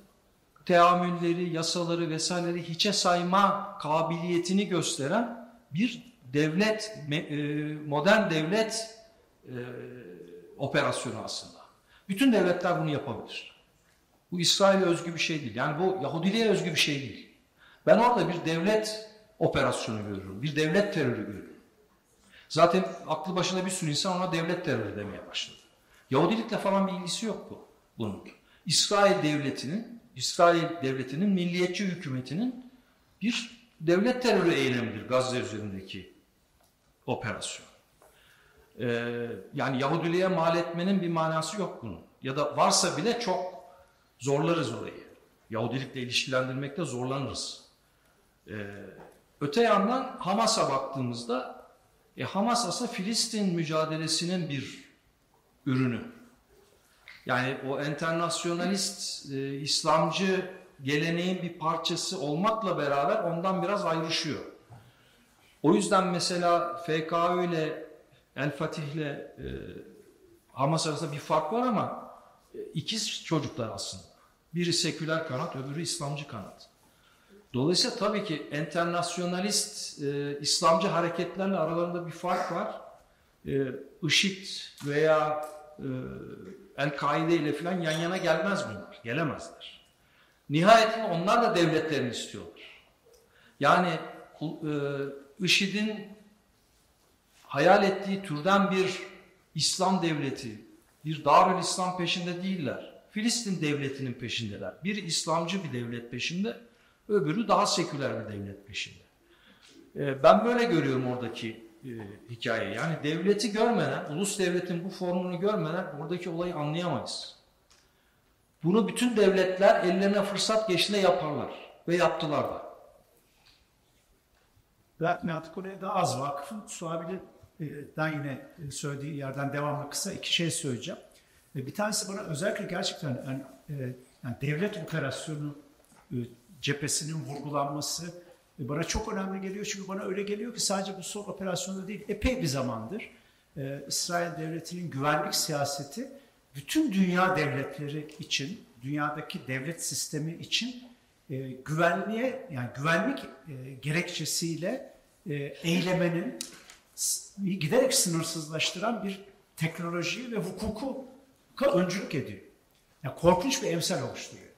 teamülleri, yasaları vesaireleri hiçe sayma kabiliyetini gösteren bir devlet, modern devlet operasyonu aslında. Bütün devletler bunu yapabilir. Bu İsrail'e özgü bir şey değil. Yani bu Yahudiliğe özgü bir şey değil. Ben orada bir devlet operasyonu görüyorum. Bir devlet terörü görüyorum. Zaten aklı başında bir sürü insan ona devlet terörü demeye başladı. Yahudilikle falan bir ilgisi yok bu bunun. İsrail devletinin, İsrail devletinin milliyetçi hükümetinin bir devlet terörü eylemidir Gazze üzerindeki operasyon. Ee, yani Yahudiliğe mal etmenin bir manası yok bunun. Ya da varsa bile çok zorlarız orayı. Yahudilikle ilişkilendirmekte zorlanırız. Ee, öte yandan Hamas'a baktığımızda e, Hamas aslında Filistin mücadelesinin bir ürünü. Yani o internasyonalist, e, İslamcı geleneğin bir parçası olmakla beraber ondan biraz ayrışıyor. O yüzden mesela FKÖ ile El Fatih ile e, Hamas arasında bir fark var ama e, ikiz çocuklar aslında. Biri seküler kanat, öbürü İslamcı kanat. Dolayısıyla tabii ki enternasyonalist e, İslamcı hareketlerle aralarında bir fark var. E, IŞİD veya e, El-Kaide ile falan yan yana gelmez bunlar. Gelemezler. Nihayetinde onlar da devletlerini istiyorlar. Yani e, IŞİD'in hayal ettiği türden bir İslam devleti, bir Darül İslam peşinde değiller. Filistin devletinin peşindeler. Bir İslamcı bir devlet peşinde, öbürü daha seküler bir devlet peşinde. Ee, Ben böyle görüyorum oradaki e, hikayeyi. Yani devleti görmeden, ulus devletin bu formunu görmeden oradaki olayı anlayamayız. Bunu bütün devletler ellerine fırsat geçtiğinde yaparlar. Ve yaptılar da. Ben Nihat Kore'ye daha az vakıfım. Suabi'den yine e, söylediği yerden devamlı kısa iki şey söyleyeceğim. E, Bir tanesi bana özellikle gerçekten yani, e, yani devlet operasyonu e, cephesinin vurgulanması bana çok önemli geliyor. Çünkü bana öyle geliyor ki sadece bu son operasyonda değil, epey bir zamandır İsrail devletinin güvenlik siyaseti bütün dünya devletleri için, dünyadaki devlet sistemi için güvenliğe yani güvenlik gerekçesiyle eylemenin giderek sınırsızlaştıran bir teknolojiyi ve hukuku öncülük ediyor. Yani korkunç bir emsal oluşturuyor.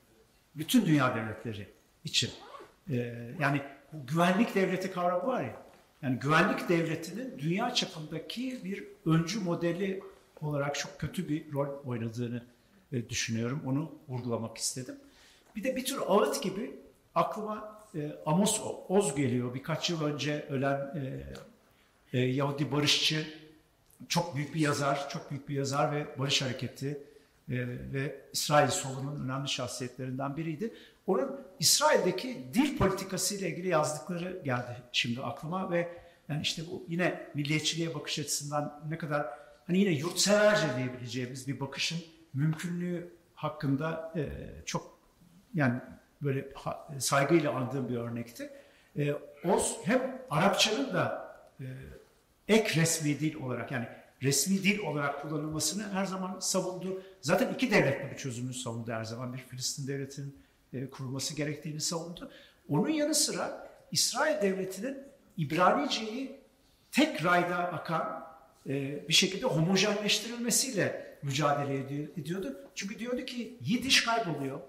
Bütün dünya devletleri için. E, yani bu güvenlik devleti kavramı var ya. Yani güvenlik devletinin dünya çapındaki bir öncü modeli olarak çok kötü bir rol oynadığını e, düşünüyorum. Onu vurgulamak istedim. Bir de bir tür ağıt gibi aklıma e, Amos Oz geliyor. Birkaç yıl önce ölen e, e, Yahudi barışçı, çok büyük bir yazar, çok büyük bir yazar ve barış hareketi e, ve İsrail solunun önemli şahsiyetlerinden biriydi. Onun İsrail'deki dil politikası ile ilgili yazdıkları geldi şimdi aklıma ve yani işte bu yine milliyetçiliğe bakış açısından ne kadar hani yine yurtseverce diyebileceğimiz bir bakışın mümkünlüğü hakkında e, çok yani böyle saygıyla andığım bir örnekti. E, Oz hem Arapçanın da e, ek resmi dil olarak yani resmi dil olarak kullanılmasını her zaman savundu. Zaten iki devletli bir çözümü savundu her zaman. Bir Filistin devletinin e, kurulması gerektiğini savundu. Onun yanı sıra İsrail devletinin İbranice'yi tek rayda akan e, bir şekilde homojenleştirilmesiyle mücadele ediyor- ediyordu. Çünkü diyordu ki Yidiş kayboluyor.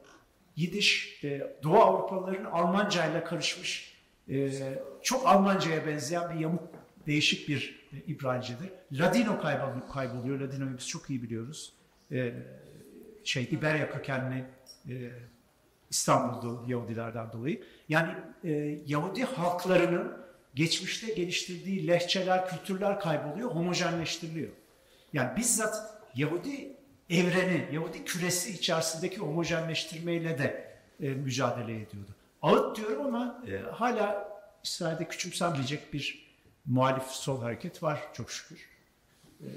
Yidiş e, Doğu Avrupalıların Almanca ile karışmış çok Almanca'ya benzeyen bir yamuk değişik bir İbranicedir. Ladino kaybol- kayboluyor. Ladino'yu biz çok iyi biliyoruz. E, şey İberya kökenli e, İstanbul'da Yahudilerden dolayı. Yani e, Yahudi halklarının geçmişte geliştirdiği lehçeler, kültürler kayboluyor, homojenleştiriliyor. Yani bizzat Yahudi evreni, Yahudi küresi içerisindeki homojenleştirmeyle de e, mücadele ediyordu. Ağıt diyorum ama e, hala İsrail'de küçümsenmeyecek bir muhalif sol hareket var çok şükür. E,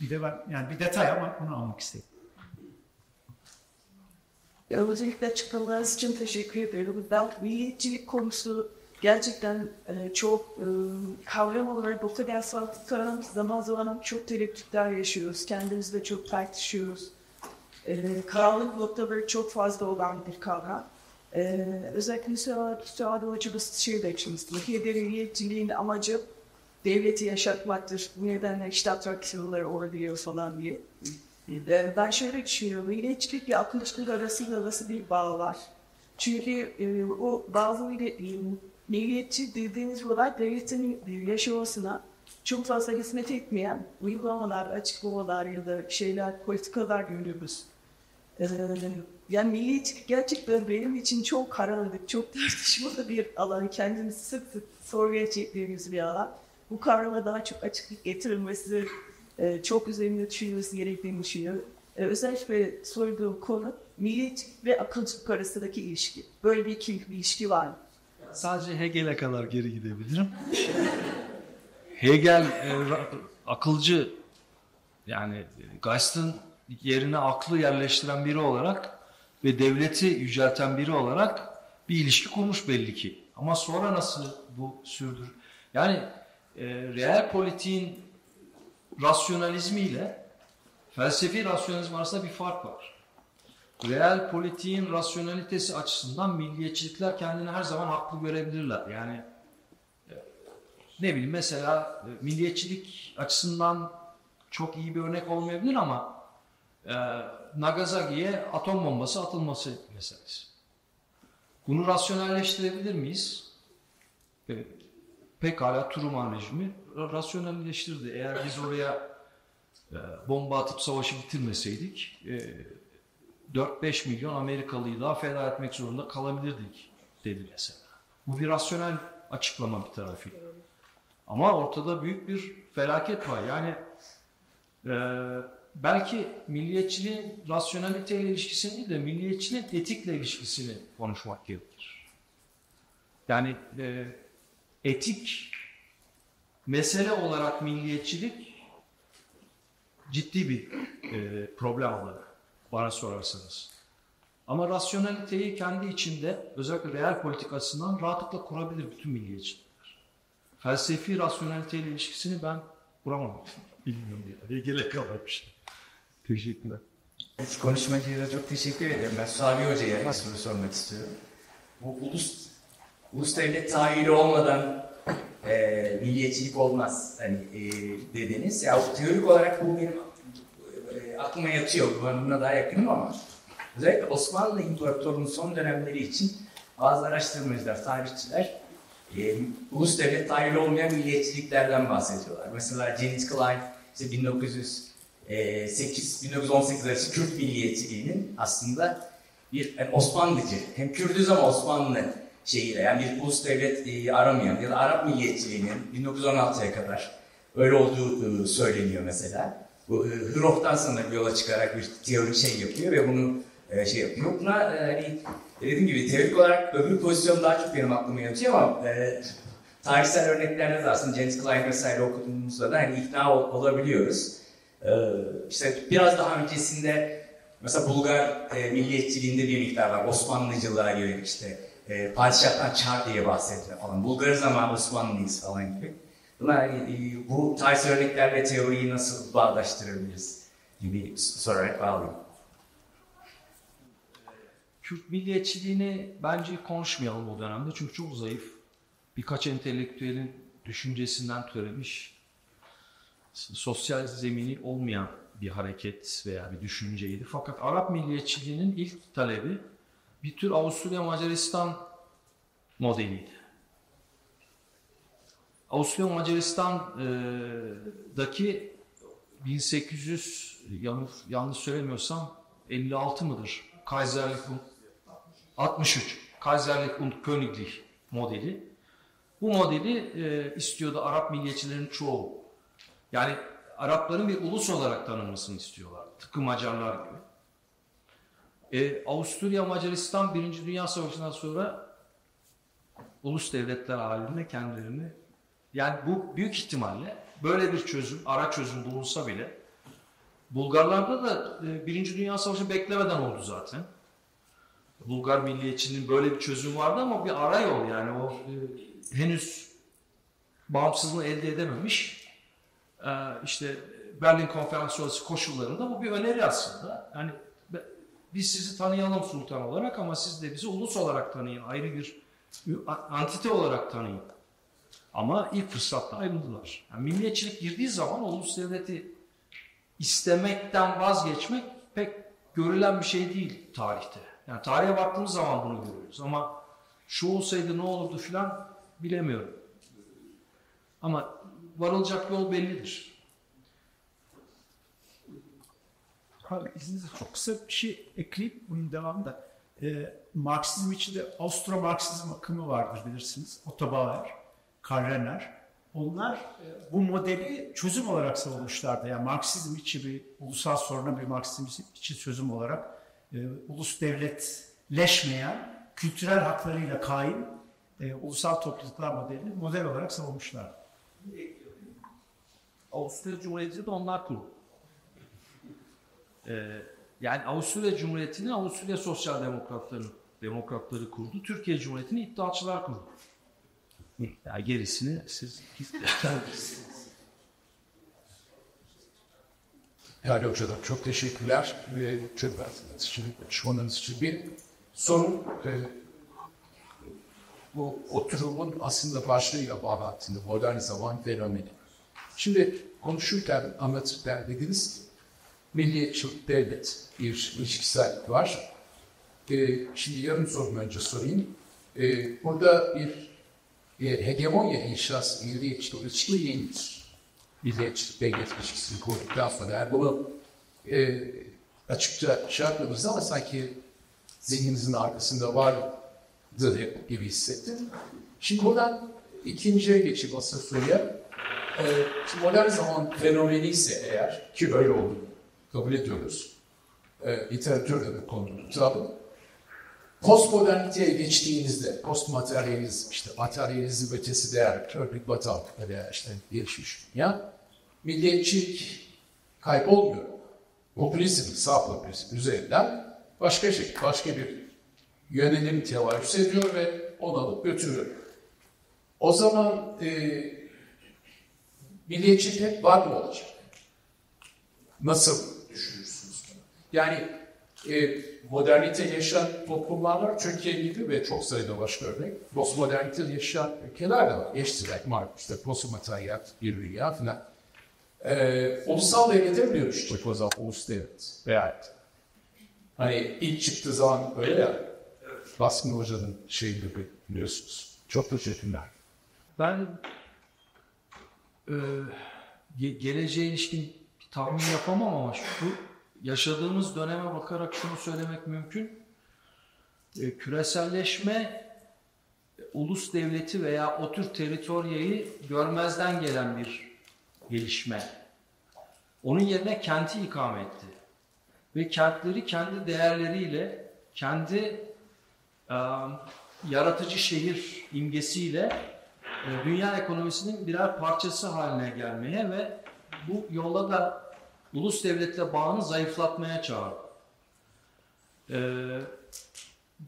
bir de ben yani bir detay ama onu almak istedim. Ya, Özellikle açıklamalarınız için teşekkür ederim. Ben milliyetçilik konusu gerçekten e, çok e, kavram olarak kadar farklı zaman zaman çok tereddütler yaşıyoruz. Kendimizle çok tartışıyoruz. E, karanlık noktaları çok fazla olan bir kavram. E, özellikle Suadi Suadi hocamız şey demişti. Türkiye'de milliyetçiliğin amacı devleti yaşatmaktır. Bu nedenle işte atraksiyonları oluyor falan diye. Ee, Ben şöyle düşünüyorum, milliyetçilik ve akılcılık arasında nasıl bir bağ var? Çünkü e, o bazıları e, milliyetçi dediğiniz olay devletin yaşamasına çok fazla hizmet etmeyen uygulamalar, açıklamalar ya da şeyler, politikalar görüyoruz. Ee, yani milliyetçilik gerçekten benim için çok karanlık, çok tartışmalı bir alan. Kendimi sık sık sorguya çektiğimiz bir alan. Bu kavrama daha çok açıklık getirilmesi e, çok üzerinde düşünülmesi gerektiğini düşünüyorum. E, özellikle sorduğum konu milliyetçilik ve akılcılık arasındaki ilişki. Böyle bir ikili bir ilişki var mı? Sadece Hegel'e kadar geri gidebilirim. Hegel e, akılcı yani Geist'in yerine aklı yerleştiren biri olarak ve devleti yücelten biri olarak bir ilişki kurmuş belli ki. Ama sonra nasıl bu sürdür? Yani e, reel politiğin rasyonalizmi ile felsefi rasyonalizm arasında bir fark var. Reel politiğin rasyonalitesi açısından milliyetçilikler kendini her zaman haklı görebilirler. Yani e, ne bileyim mesela e, milliyetçilik açısından çok iyi bir örnek olmayabilir ama e, Nagasaki'ye atom bombası atılması meselesi. Bunu rasyonelleştirebilir miyiz? E, pekala Truman rejimi rasyonelleştirdi. Eğer biz oraya e, bomba atıp savaşı bitirmeseydik e, 4-5 milyon Amerikalıyı daha feda etmek zorunda kalabilirdik dedi mesela. Bu bir rasyonel açıklama bir tarafıyla. Ama ortada büyük bir felaket var. Yani e, belki milliyetçiliğin rasyoneliteyle ilişkisini değil de milliyetçiliğin etikle ilişkisini konuşmak gerekir. Yani e, etik mesele olarak milliyetçilik ciddi bir e, problem olarak bana sorarsanız. Ama rasyoneliteyi kendi içinde özellikle reel politik açısından rahatlıkla kurabilir bütün milliyetçilikler. Felsefi rasyoneliteyle ilişkisini ben kuramam. Bilmiyorum diye. İlgili kalmış. Teşekkürler. Konuşmacıya çok teşekkür ederim. Ben Sabi Hoca'ya bir soru sormak istiyorum. Bu ulus, ulus devlet tahayyülü olmadan e, milliyetçilik olmaz hani e, dediniz. Ya teorik olarak bu benim e, aklıma yatıyor. Buna daha yakınım ama özellikle Osmanlı İmparatorluğu'nun son dönemleri için bazı araştırmacılar, tarihçiler e, ulus devlet tahayyülü olmayan milliyetçiliklerden bahsediyorlar. Mesela James Klein işte 1900 8 1918 arası Kürt milliyetçiliğinin aslında bir yani Osmanlıcı hem Kürdüz ama Osmanlı şeyiyle yani bir ulus devlet e, aramayan ya da Arap milliyetçiliğinin 1916'ya kadar öyle olduğu e, söyleniyor mesela. Bu e, Hürof'tan sonra yola çıkarak bir teori şey yapıyor ve bunu e, şey yapıyor. Buna e, hani dediğim gibi teorik olarak öbür pozisyon daha çok benim aklıma yatıyor ama e, tarihsel örneklerde de aslında James Klein vesaire okuduğumuzda da hani ikna ol, olabiliyoruz. Ee, işte biraz daha öncesinde mesela Bulgar e, milliyetçiliğinde bir miktar var. Osmanlıcılığa göre işte e, padişahtan çar diye bahsediyor falan. Bulgarız ama Osmanlıyız falan gibi. Bunlar, e, bu tarz örneklerle teoriyi nasıl bağdaştırabiliriz gibi sorarak bağlayayım. Kürt milliyetçiliğini bence konuşmayalım o dönemde çünkü çok zayıf. Birkaç entelektüelin düşüncesinden türemiş sosyal zemini olmayan bir hareket veya bir düşünceydi. Fakat Arap milliyetçiliğinin ilk talebi bir tür Avusturya Macaristan modeliydi. Avusturya Macaristan'daki 1800 yanlış, yanlış söylemiyorsam 56 mıdır? Kaiserlik und 63. Kaiserlik und Königlich modeli. Bu modeli e, istiyordu Arap milliyetçilerin çoğu. Yani Arapların bir ulus olarak tanınmasını istiyorlar. Tıpkı Macarlar gibi. E, Avusturya Macaristan Birinci Dünya Savaşı'ndan sonra ulus devletler halinde kendilerini yani bu büyük ihtimalle böyle bir çözüm, ara çözüm bulunsa bile Bulgarlarda da e, Birinci Dünya Savaşı beklemeden oldu zaten. Bulgar milliyetçinin böyle bir çözüm vardı ama bir ara yol yani o e, henüz bağımsızlığı elde edememiş e, işte Berlin Konferansı sonrası koşullarında bu bir öneri aslında. Yani biz sizi tanıyalım sultan olarak ama siz de bizi ulus olarak tanıyın. Ayrı bir antite olarak tanıyın. Ama ilk fırsatta ayrıldılar. Yani milliyetçilik girdiği zaman ulus devleti istemekten vazgeçmek pek görülen bir şey değil tarihte. Yani tarihe baktığımız zaman bunu görüyoruz ama şu olsaydı ne olurdu filan bilemiyorum. Ama varılacak yol bellidir. Abi izninizle çok kısa bir şey ekleyip bunun devamında. Ee, Marksizm içinde Avstro-Marksizm akımı vardır bilirsiniz. Otto Bauer, Karl Renner. Onlar e, bu modeli çözüm olarak savunmuşlardı. Yani Marksizm içi bir ulusal soruna bir Marksizm içi çözüm olarak e, ulus devletleşmeyen, kültürel haklarıyla kaim e, ulusal topluluklar modelini model olarak savunmuşlar. Avusturya Cumhuriyeti de onlar kurdu. Ee, yani Avusturya Cumhuriyeti'ni Avusturya Sosyal Demokratları demokratları kurdu. Türkiye Cumhuriyeti'ni iddiaçılar kurdu. Ya gerisini siz Yani hocam çok teşekkürler ve çok için, konuşmanız için. Bir sorun e, bu oturumun aslında başlığıyla bağlantılı modern zaman fenomeni. Şimdi konuşurken anlatırken dediniz milliyetçilik devlet bir ilişkisel var. E, şimdi yarım sorum önce sorayım. E, burada bir e, hegemonya inşası milliyetçilik ilişki yenidir. Milliyetçilik devlet ilişkisini kurduktan sonra bunu e, açıkça şey ama sanki zihninizin arkasında vardı gibi hissettim. Şimdi buradan ikinciye geçip asıl soruya. E, şimdi modern zaman fenomeni ise eğer ki öyle olduğunu kabul ediyoruz. E, literatürde de konulu tutalım. Postmoderniteye geçtiğinizde, postmateryalizm, işte materyalizm ötesi değer, körlük bataklık veya işte gelişmiş dünya, milliyetçilik kaybolmuyor. Popülizm, sağ popülizm üzerinden başka şey, başka bir yönelim tevarüz ediyor ve onu alıp götürüyor. O zaman e, milliyetçilik hep var mı olacak? Nasıl düşünürsünüz? Yani e, modernite yaşayan toplumlar var. Türkiye gibi ve çok sayıda başka örnek. Postmodernite yaşayan ülkeler de var. Belki malum işte postmateryal bir dünya falan. E, ulusal devlete mi dönüşecek o zaman ulus devlet? Veya hani ilk çıktığı zaman öyle ya. Baskın Hoca'nın şeyi gibi biliyorsunuz. Çok teşekkürler. Ben e, ge- geleceğe ilişkin tahmin yapamam ama şu yaşadığımız döneme bakarak şunu söylemek mümkün. E, küreselleşme e, ulus devleti veya o tür teritoryayı görmezden gelen bir gelişme. Onun yerine kenti ikame etti. Ve kentleri kendi değerleriyle, kendi e, yaratıcı şehir imgesiyle e, dünya ekonomisinin birer parçası haline gelmeye ve bu yolla da ulus devletle bağını zayıflatmaya çağırdı. E,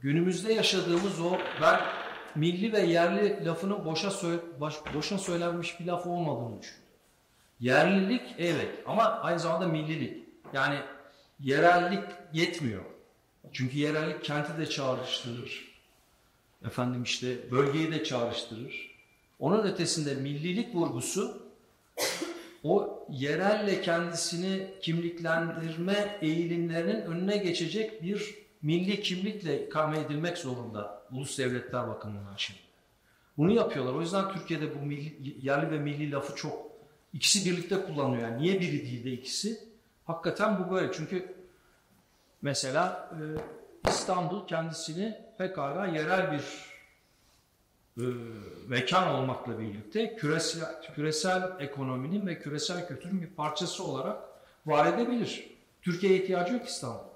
günümüzde yaşadığımız o ben milli ve yerli lafının boşa söyle, baş, boşa söylenmiş bir laf olmadığını düşünüyorum. Yerlilik evet ama aynı zamanda millilik. Yani yerellik yetmiyor. Çünkü yerellik kenti de çağrıştırır. Efendim işte bölgeyi de çağrıştırır. Onun ötesinde millilik vurgusu o yerelle kendisini kimliklendirme eğilimlerinin önüne geçecek bir milli kimlikle ikame edilmek zorunda ulus devletler bakımından şimdi. Bunu yapıyorlar. O yüzden Türkiye'de bu milli, yerli ve milli lafı çok ikisi birlikte kullanıyor. Yani niye biri değil de ikisi? Hakikaten bu böyle. Çünkü mesela e, İstanbul kendisini pekala yerel bir mekan olmakla birlikte küresel, küresel ekonominin ve küresel kültürün bir parçası olarak var edebilir. Türkiye'ye ihtiyacı yok İstanbul.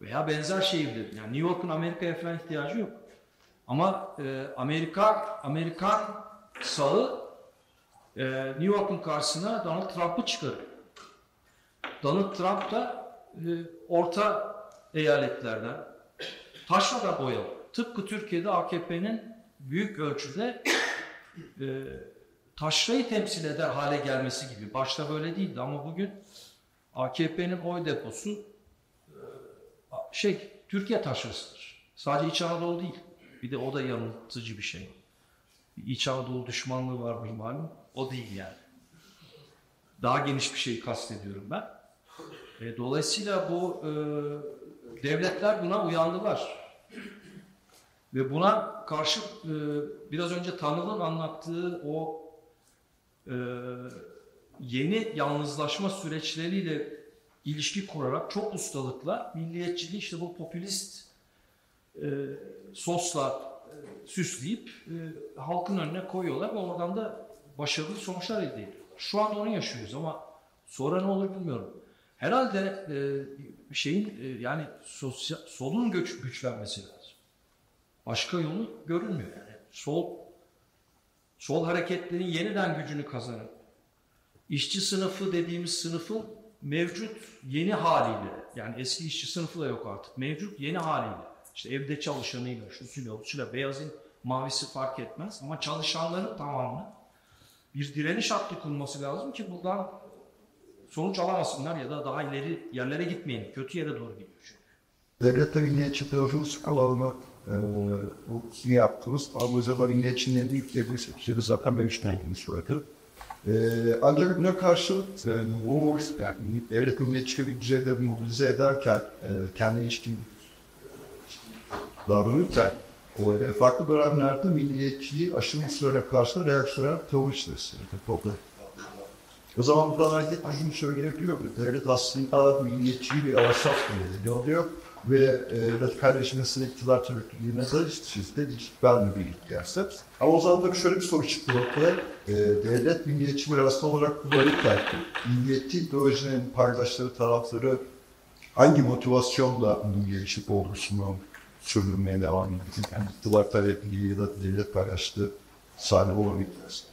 Veya benzer şehirler. Yani New York'un Amerika'ya falan ihtiyacı yok. Ama e, Amerika, Amerikan sağı e, New York'un karşısına Donald Trump'ı çıkarıyor. Donald Trump da e, orta eyaletlerden taşla da boyalı. Tıpkı Türkiye'de AKP'nin büyük ölçüde e, taşrayı temsil eder hale gelmesi gibi. Başta böyle değildi ama bugün AKP'nin oy deposu e, şey Türkiye taşrasıdır. Sadece İç Anadolu değil. Bir de o da yanıltıcı bir şey. İç Anadolu düşmanlığı var bir malum. O değil yani. Daha geniş bir şey kastediyorum ben. E, dolayısıyla bu e, devletler buna uyandılar. Ve buna karşı e, biraz önce Tanrı'nın anlattığı o e, yeni yalnızlaşma süreçleriyle ilişki kurarak çok ustalıkla milliyetçiliği işte bu popülist e, sosla e, süsleyip e, halkın önüne koyuyorlar ve oradan da başarılı sonuçlar elde ediyorlar. Şu an onu yaşıyoruz ama sonra ne olur bilmiyorum. Herhalde e, şeyin e, yani sosyal, solun güç, güçlenmesi lazım. Başka yolu görünmüyor yani. Sol sol hareketlerin yeniden gücünü kazanıp işçi sınıfı dediğimiz sınıfın mevcut yeni haliyle yani eski işçi sınıfı da yok artık. Mevcut yeni haliyle işte evde çalışanıyla, şusuyla, busuyla, beyazın mavisi fark etmez ama çalışanların tamamını bir direniş hattı kurması lazım ki buradan sonuç alamasınlar ya da daha ileri yerlere gitmeyin. Kötü yere doğru gidiyor çünkü. Devlette milliyetçi tarafımız alanı e, bu sizin yaptığımız Avrupa'da milliyetçinin ilk devleti zaten ben üç tane söyledim. E, ancak buna karşılık e, bu yani devlet milliyetçiliği düzeyde mobilize ederken e, kendi ilişkin davranırken e, farklı dönemlerde milliyetçiliği aşırı sürene karşı reaksiyoner tavır işte. O zaman buradan hareket şunu söyleyebiliyor mu? Devlet aslında milliyetçiliği bir avaşaf gibi oluyor ve e, radikalleşmesine iktidar tabii mesaj çizdi, hiç vermiyor bir derse. Ama o zaman da şöyle bir soru çıktı ortaya. E, devlet milliyetçi bir arasında olarak kullanırken milliyetçi ideolojinin paydaşları, tarafları hangi motivasyonla milliyetçi olgusunu sürdürmeye devam ediyor? Yani iktidar talebi ya da devlet paydaşlığı sahne olabilir.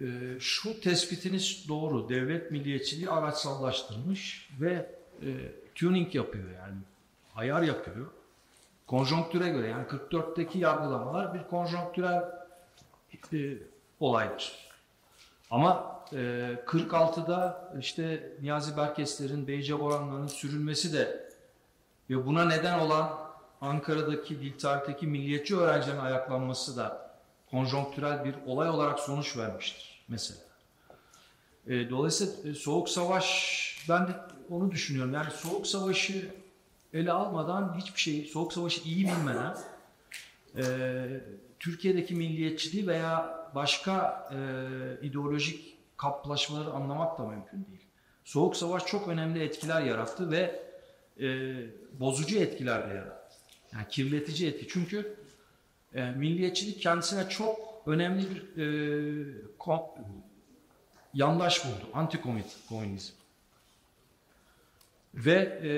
Ee, şu tespitiniz doğru. Devlet milliyetçiliği araçsallaştırmış ve e, tuning yapıyor yani. Ayar yapıyor. Konjonktüre göre yani 44'teki yargılamalar bir konjonktürel e, olaydır. Ama e, 46'da işte Niyazi Berkesler'in, Beyce Boranlar'ın sürülmesi de ve buna neden olan Ankara'daki dil tarihteki milliyetçi öğrencilerin ayaklanması da konjonktürel bir olay olarak sonuç vermiştir mesela. E, dolayısıyla e, Soğuk Savaş, ben de onu düşünüyorum. Yani Soğuk Savaş'ı ele almadan hiçbir şey, Soğuk Savaş'ı iyi bilmeden e, Türkiye'deki milliyetçiliği veya başka e, ideolojik kaplaşmaları anlamak da mümkün değil. Soğuk Savaş çok önemli etkiler yarattı ve e, bozucu etkiler de yarattı. Yani kirletici etki. Çünkü e, milliyetçilik kendisine çok önemli bir e, ko- yandaş buldu. Antikomünizm. Ve e,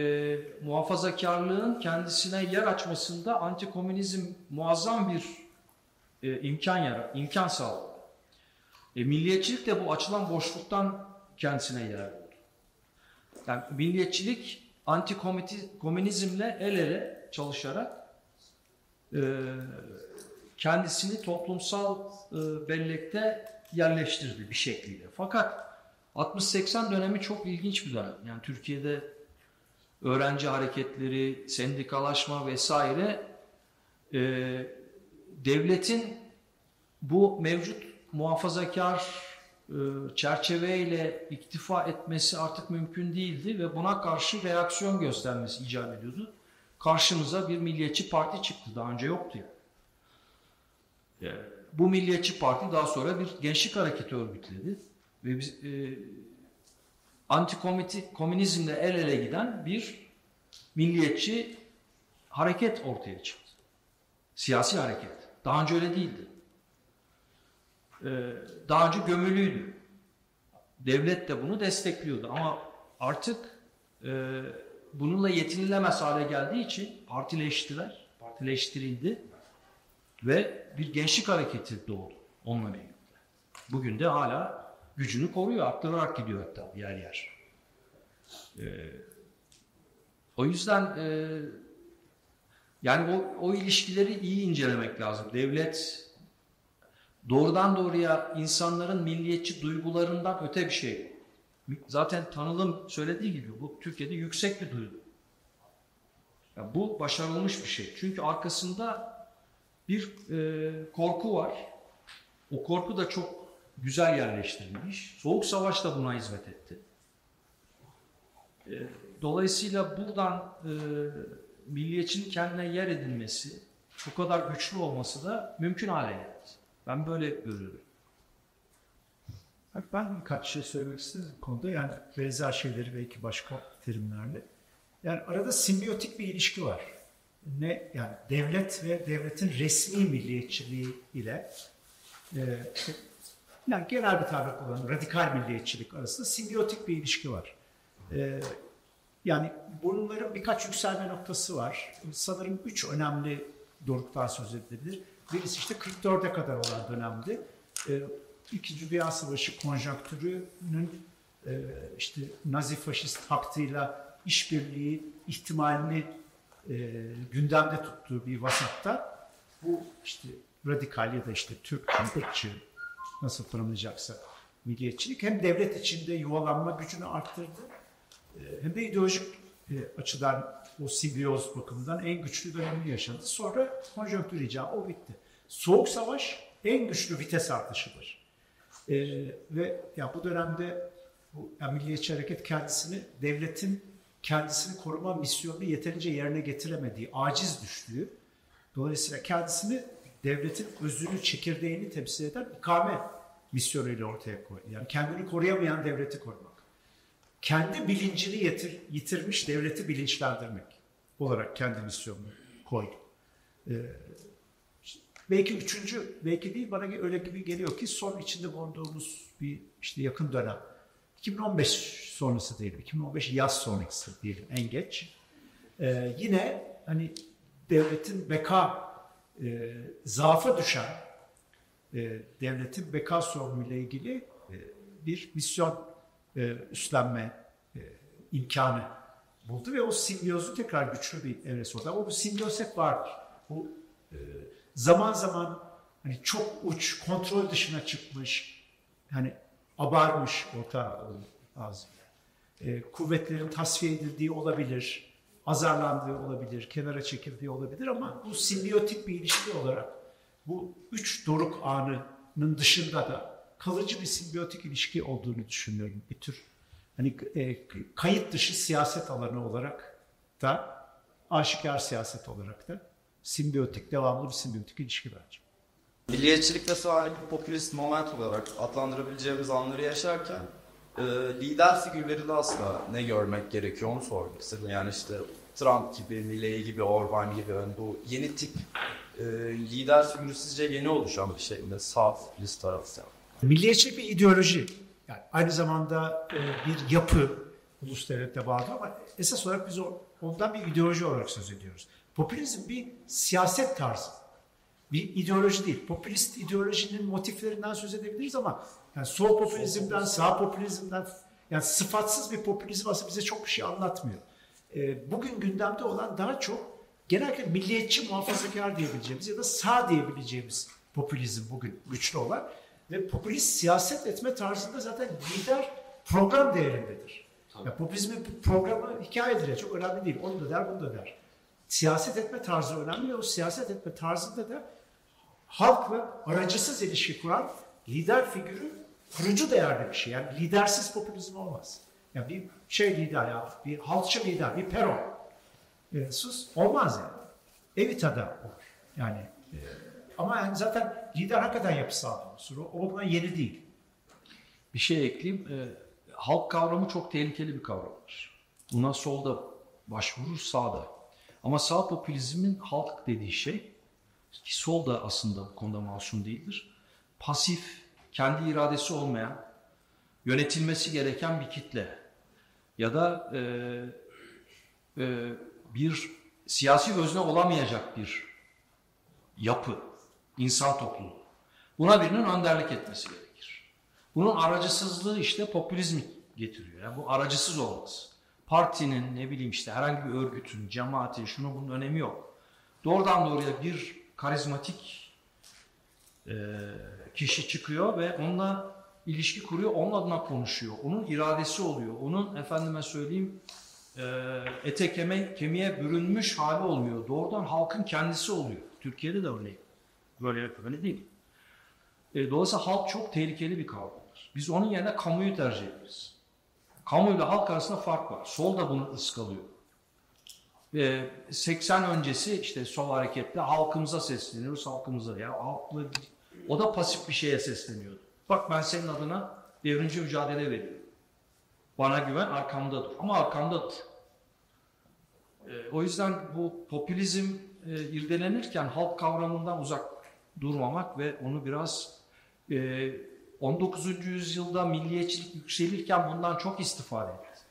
muhafazakarlığın kendisine yer açmasında antikomünizm muazzam bir e, imkan yara, imkan sağladı. E, milliyetçilik de bu açılan boşluktan kendisine yer buldu. Yani milliyetçilik antikomünizmle el ele çalışarak e, kendisini toplumsal e, bellekte yerleştirdi bir şekliyle. Fakat 60-80 dönemi çok ilginç bir dönem. Yani Türkiye'de öğrenci hareketleri, sendikalaşma vesaire e, devletin bu mevcut muhafazakar e, çerçeveyle iktifa etmesi artık mümkün değildi ve buna karşı reaksiyon göstermesi icap ediyordu. Karşımıza bir milliyetçi parti çıktı. Daha önce yoktu yani. Bu milliyetçi parti daha sonra bir gençlik hareketi örgütledi ve biz e, antikomünizmle el ele giden bir milliyetçi hareket ortaya çıktı. Siyasi hareket. Daha önce öyle değildi. Ee, daha önce gömülüydü. Devlet de bunu destekliyordu ama artık e, bununla yetinilemez hale geldiği için partileştiler, partileştirildi ve bir gençlik hareketi doğdu onunla birlikte. Bugün de hala gücünü koruyor, arttırarak gidiyor hatta yer yer. Ee, o yüzden e, yani o, o ilişkileri iyi incelemek lazım. Devlet doğrudan doğruya insanların milliyetçi duygularından öte bir şey. Zaten tanılım söylediği gibi bu Türkiye'de yüksek bir duygu. Yani bu başarılmış bir şey. Çünkü arkasında bir e, korku var. O korku da çok güzel yerleştirilmiş. Soğuk Savaş da buna hizmet etti. E, dolayısıyla buradan e, milliyetçinin kendine yer edilmesi, bu kadar güçlü olması da mümkün hale geldi. Ben böyle görüyorum. Ben birkaç şey söylemek istedim konuda. Yani benzer şeyleri belki başka terimlerle. Yani arada simbiyotik bir ilişki var. Ne yani devlet ve devletin resmi milliyetçiliği ile e, yani genel bir tabir kullanılan radikal milliyetçilik arasında simbiyotik bir ilişki var. E, yani bunların birkaç yükselme noktası var. Sanırım üç önemli doruktan söz edilebilir. Birisi işte 44'e kadar olan dönemde e, İkinci Dünya Savaşı konjonktürünün e, işte Nazi faşist haktıyla işbirliği ihtimalini e, gündemde tuttuğu bir vasatta bu işte radikal ya da işte Türk ırkçı nasıl tanımlayacaksa milliyetçilik hem devlet içinde yuvalanma gücünü arttırdı e, hem de ideolojik e, açıdan o simbiyoz bakımından en güçlü dönemini yaşadı. Sonra konjonktür icabı o bitti. Soğuk savaş en güçlü vites artışıdır. E, ve ya bu dönemde bu yani milliyetçi hareket kendisini devletin kendisini koruma misyonunu yeterince yerine getiremediği, aciz düştüğü, dolayısıyla kendisini devletin özünü, çekirdeğini temsil eden ikame misyonuyla ortaya koydu. Yani kendini koruyamayan devleti korumak. Kendi bilincini yitir, yitirmiş devleti bilinçlendirmek olarak kendi misyonunu koydu. Ee, belki üçüncü, belki değil bana öyle gibi geliyor ki son içinde bulunduğumuz bir işte yakın dönem. 2015 sonrası değil, 2015 yaz sonrası diyelim en geç. Ee, yine hani devletin beka e, zaafa düşen e, devletin beka sorunuyla ilgili e, bir misyon e, üstlenme e, imkanı buldu ve o simbiyozu tekrar güçlü bir evresi oldu. Ama bu simbiyoz hep vardır. Bu e, zaman zaman hani çok uç, kontrol dışına çıkmış, hani abarmış orta ağzı. E, kuvvetlerin tasfiye edildiği olabilir, azarlandığı olabilir, kenara çekildiği olabilir ama bu simbiyotik bir ilişki olarak bu üç doruk anının dışında da kalıcı bir simbiyotik ilişki olduğunu düşünüyorum. Bir tür hani e, kayıt dışı siyaset alanı olarak da aşikar siyaset olarak da simbiyotik, devamlı bir simbiyotik ilişki bence. Milliyetçilik ve sahip popülist moment olarak adlandırabileceğimiz anları yaşarken e, lider figürleri de asla ne görmek gerekiyor onu sormak. Yani işte Trump gibi, Milley gibi, Orban gibi yani bu yeni tip e, lider figürü sizce yeni oluşan bir şey mi? Sağ list tarafı. Milliyetçilik bir ideoloji. Yani aynı zamanda e, bir yapı ulus devlette bağlı ama esas olarak biz ondan bir ideoloji olarak söz ediyoruz. Popülizm bir siyaset tarzı. Bir ideoloji değil. Popülist ideolojinin motiflerinden söz edebiliriz ama yani sol popülizmden, sağ popülizmden yani sıfatsız bir popülizm aslında bize çok bir şey anlatmıyor. E, bugün gündemde olan daha çok genellikle milliyetçi muhafazakar diyebileceğimiz ya da sağ diyebileceğimiz popülizm bugün güçlü olan ve popülist siyaset etme tarzında zaten lider program değerindedir. Ya popülizmin programı hikayedir ya çok önemli değil. Onu da der, bunu da der. Siyaset etme tarzı önemli ve o siyaset etme tarzında da halkla aracısız ilişki kuran lider figürü kurucu değerli bir şey. Yani lidersiz popülizm olmaz. Yani bir şey lider ya, bir halkçı lider, bir peron. E, sus olmaz yani. Evita'da olur. Yani e, ama yani zaten lider hakikaten yapısal bir unsur. O, buna yeni değil. Bir şey ekleyeyim. Ee, halk kavramı çok tehlikeli bir kavramdır. Buna solda başvurur, sağda. Ama sağ popülizmin halk dediği şey, ki sol da aslında bu konuda masum değildir. Pasif, kendi iradesi olmayan, yönetilmesi gereken bir kitle. Ya da e, e, bir siyasi özne olamayacak bir yapı, insan topluluğu. Buna birinin önderlik etmesi gerekir. Bunun aracısızlığı işte popülizmi getiriyor. Yani bu aracısız olması. Partinin ne bileyim işte herhangi bir örgütün, cemaatin, şunun bunun önemi yok. Doğrudan doğruya bir karizmatik e, kişi çıkıyor ve onunla ilişki kuruyor, onun adına konuşuyor. Onun iradesi oluyor. Onun efendime söyleyeyim e, ete keme, kemiğe bürünmüş hali olmuyor. Doğrudan halkın kendisi oluyor. Türkiye'de de örneğin. Böyle böyle değil. E, dolayısıyla halk çok tehlikeli bir kavramdır. Biz onun yerine kamuyu tercih ederiz. Kamuyla halk arasında fark var. Sol da bunu ıskalıyor. E, 80 öncesi işte sol harekette halkımıza sesleniyoruz, halkımıza. Ya halkla, o da pasif bir şeye sesleniyordu. Bak ben senin adına devrimci mücadele veriyorum. Bana güven arkamda dur. Ama arkamda dur. E, o yüzden bu popülizm e, irdelenirken halk kavramından uzak durmamak ve onu biraz e, 19. yüzyılda milliyetçilik yükselirken bundan çok istifade etti.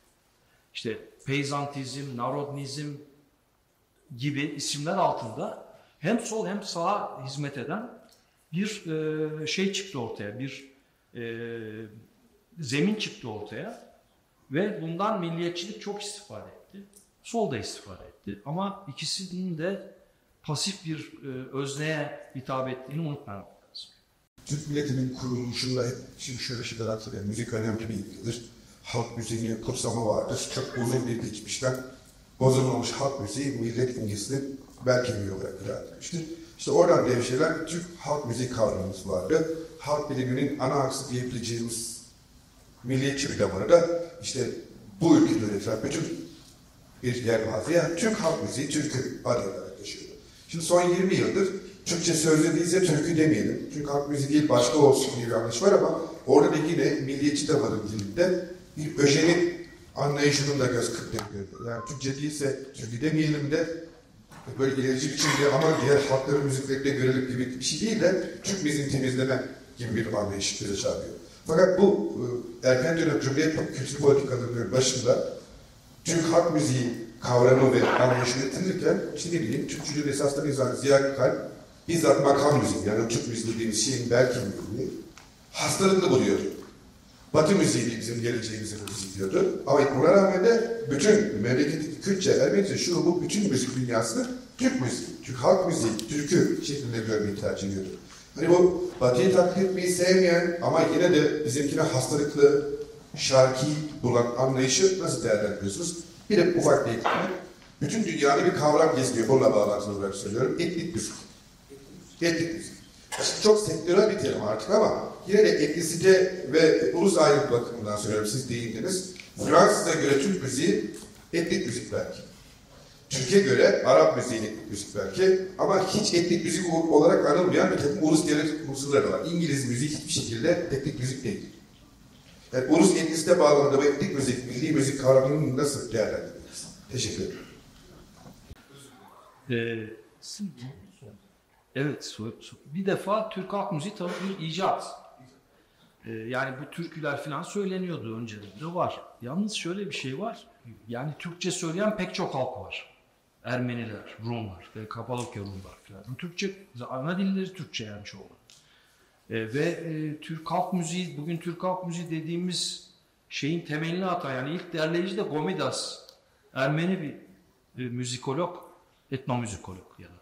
İşte peyzantizm, narodnizm gibi isimler altında hem sol hem sağa hizmet eden bir e, şey çıktı ortaya, bir e, zemin çıktı ortaya ve bundan milliyetçilik çok istifade etti. Sol da istifade etti ama ikisinin de pasif bir e, özneye hitap ettiğini unutmamak lazım. Türk milletinin kuruluşunda hep şimdi şöyle şeyler hatırlayalım. Müzik önemli bir ilgidir. Halk müziğinin kutsama vardır. Çok uzun bir geçmişten bozulmamış halk müziği millet imgesini belki bir olarak ilerlemiştir. İşte oradan devşiren Türk halk müzik kavramımız vardı. Halk biliminin ana aksı diyebileceğimiz milliyetçi damarı da işte bu ülkede üretilen bütün bir yelpazeye Türk halk müziği, türkü adı olarak yaşıyordu. Şimdi son 20 yıldır Türkçe sözlü değilse türkü demeyelim. Çünkü halk müziği değil başka olsun diye bir anlayış var ama orada da yine milliyetçi damarın dilinde bir öjenik anlayışının da göz kırpıyor. Yani Türkçe değilse türkü demeyelim de böyle ilerici biçimde ama diğer halkların müziklerinde görülüp gibi bir şey değil de Türk müziğini temizleme gibi bir anlayış bize çağırıyor. Fakat bu e, erken dönem Cumhuriyet kültür politikalarının başında Türk halk müziği kavramı ve anlayışı üretilirken işte ne bileyim Türkçülüğün esasları izah Ziya Gökalp bizzat makam müziği yani Türk müziği dediğimiz şeyin belki müziğini hastalıklı buluyordu. Batı müziği bizim geleceğimizin müziği diyordu. Ama buna rağmen de bütün memleketteki Kürtçe, Ermenice, şu bu bütün müzik dünyasını Türk müziği, Türk halk müziği, türkü şeklinde görmeyi tercih ediyordu. Hani bu Batı'yı taklit etmeyi sevmeyen ama yine de bizimkine hastalıklı şarkıyı bulan anlayışı nasıl değerlendiriyorsunuz? Bir de ufak bir ekleme. Bütün dünyada bir kavram geziyor. Bununla bağlantılı olarak söylüyorum. Etnik müzik. Etnik müzik. Çok sektörel bir terim artık ama yine de etnisite ve ulus ayrılık bakımından söylüyorum. Siz değindiniz. Fransız'a göre Türk müziği etnik müzik belki. Türkiye göre Arap müziği etnik müzik belki ama hiç etnik müzik olarak anılmayan bir takım ulus devlet unsurları var. İngiliz müziği hiçbir şekilde etnik müzik değil. Yani ulus etnisite bağlamında bu etnik müzik, milli müzik kavramını nasıl değerlendiririz? Teşekkür ederim. Ee, evet, bir defa Türk halk müziği tabii bir icat. Ee, yani bu türküler falan söyleniyordu önceden de var. Yalnız şöyle bir şey var. Yani Türkçe söyleyen pek çok halk var. Ermeniler, Rumlar ve Kapadokya Rumlar falan. Türkçe, ana dilleri Türkçe yani çoğu. Ee, ve e, Türk halk müziği, bugün Türk halk müziği dediğimiz şeyin temelini atan yani ilk derleyici de Gomidas. Ermeni bir e, müzikolog, etnomüzikolog ya da.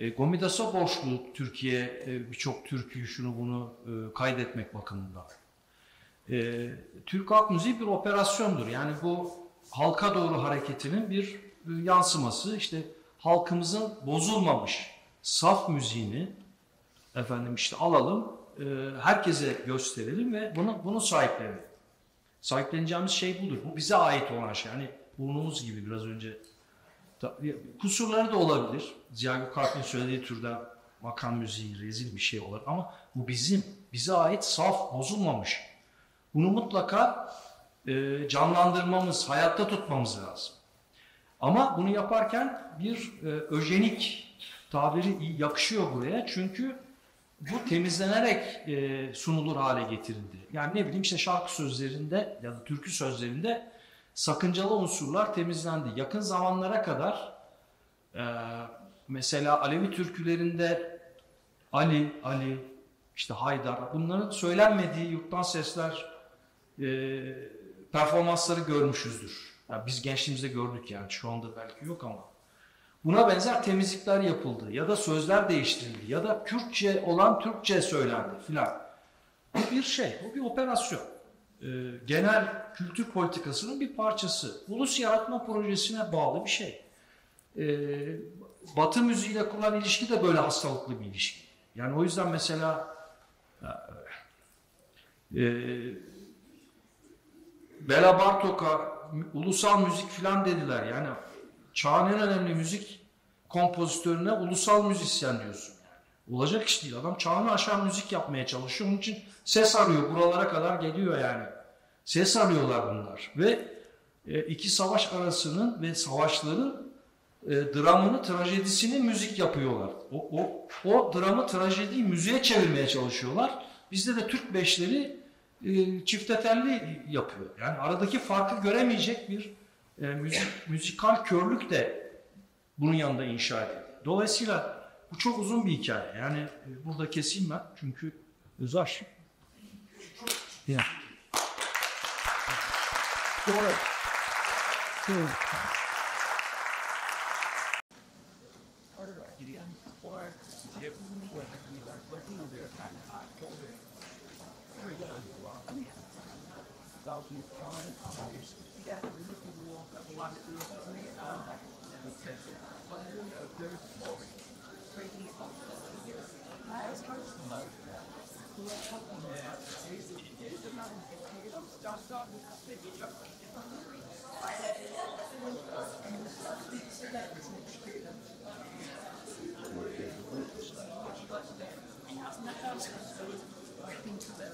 E, Gomidas'a borçlu Türkiye e, birçok türküyü şunu bunu e, kaydetmek bakımından. E, Türk halk müziği bir operasyondur. Yani bu halka doğru hareketinin bir e, yansıması. İşte halkımızın bozulmamış saf müziğini efendim işte alalım, e, herkese gösterelim ve bunu bunu sahiplenelim. Sahipleneceğimiz şey budur. Bu bize ait olan şey. Hani burnumuz gibi biraz önce Kusurları da olabilir. Ziya Gökalp'in söylediği türden makam müziği rezil bir şey olur ama bu bizim, bize ait saf, bozulmamış. Bunu mutlaka e, canlandırmamız, hayatta tutmamız lazım. Ama bunu yaparken bir e, öjenik tabiri yakışıyor buraya çünkü bu temizlenerek e, sunulur hale getirildi. Yani ne bileyim işte şarkı sözlerinde ya da türkü sözlerinde sakıncalı unsurlar temizlendi. Yakın zamanlara kadar e, mesela Alevi türkülerinde Ali, Ali, işte Haydar bunların söylenmediği yurttan sesler e, performansları görmüşüzdür. Yani biz gençliğimizde gördük yani şu anda belki yok ama. Buna benzer temizlikler yapıldı ya da sözler değiştirildi ya da Kürtçe olan Türkçe söylendi filan. Bu bir şey, bu bir operasyon genel kültür politikasının bir parçası. Ulus yaratma projesine bağlı bir şey. E, Batı müziğiyle kurulan ilişki de böyle hastalıklı bir ilişki. Yani o yüzden mesela e, Bela Bartok'a ulusal müzik filan dediler. Yani çağın en önemli müzik kompozitörüne ulusal müzisyen diyorsun. Olacak iş değil. Adam çağını aşan müzik yapmaya çalışıyor. Onun için ses arıyor. Buralara kadar geliyor yani. Ses arıyorlar bunlar. Ve e, iki savaş arasının ve savaşların e, dramını, trajedisini müzik yapıyorlar. O, o, o dramı, trajediyi müziğe çevirmeye çalışıyorlar. Bizde de Türk beşleri e, çiftetelli yapıyor. Yani aradaki farkı göremeyecek bir e, müzik, müzikal körlük de bunun yanında inşa edildi. Dolayısıyla bu çok uzun bir hikaye. Yani e, burada keseyim ben çünkü uzar. Ya. Doğru. Doğru.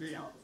Yeah.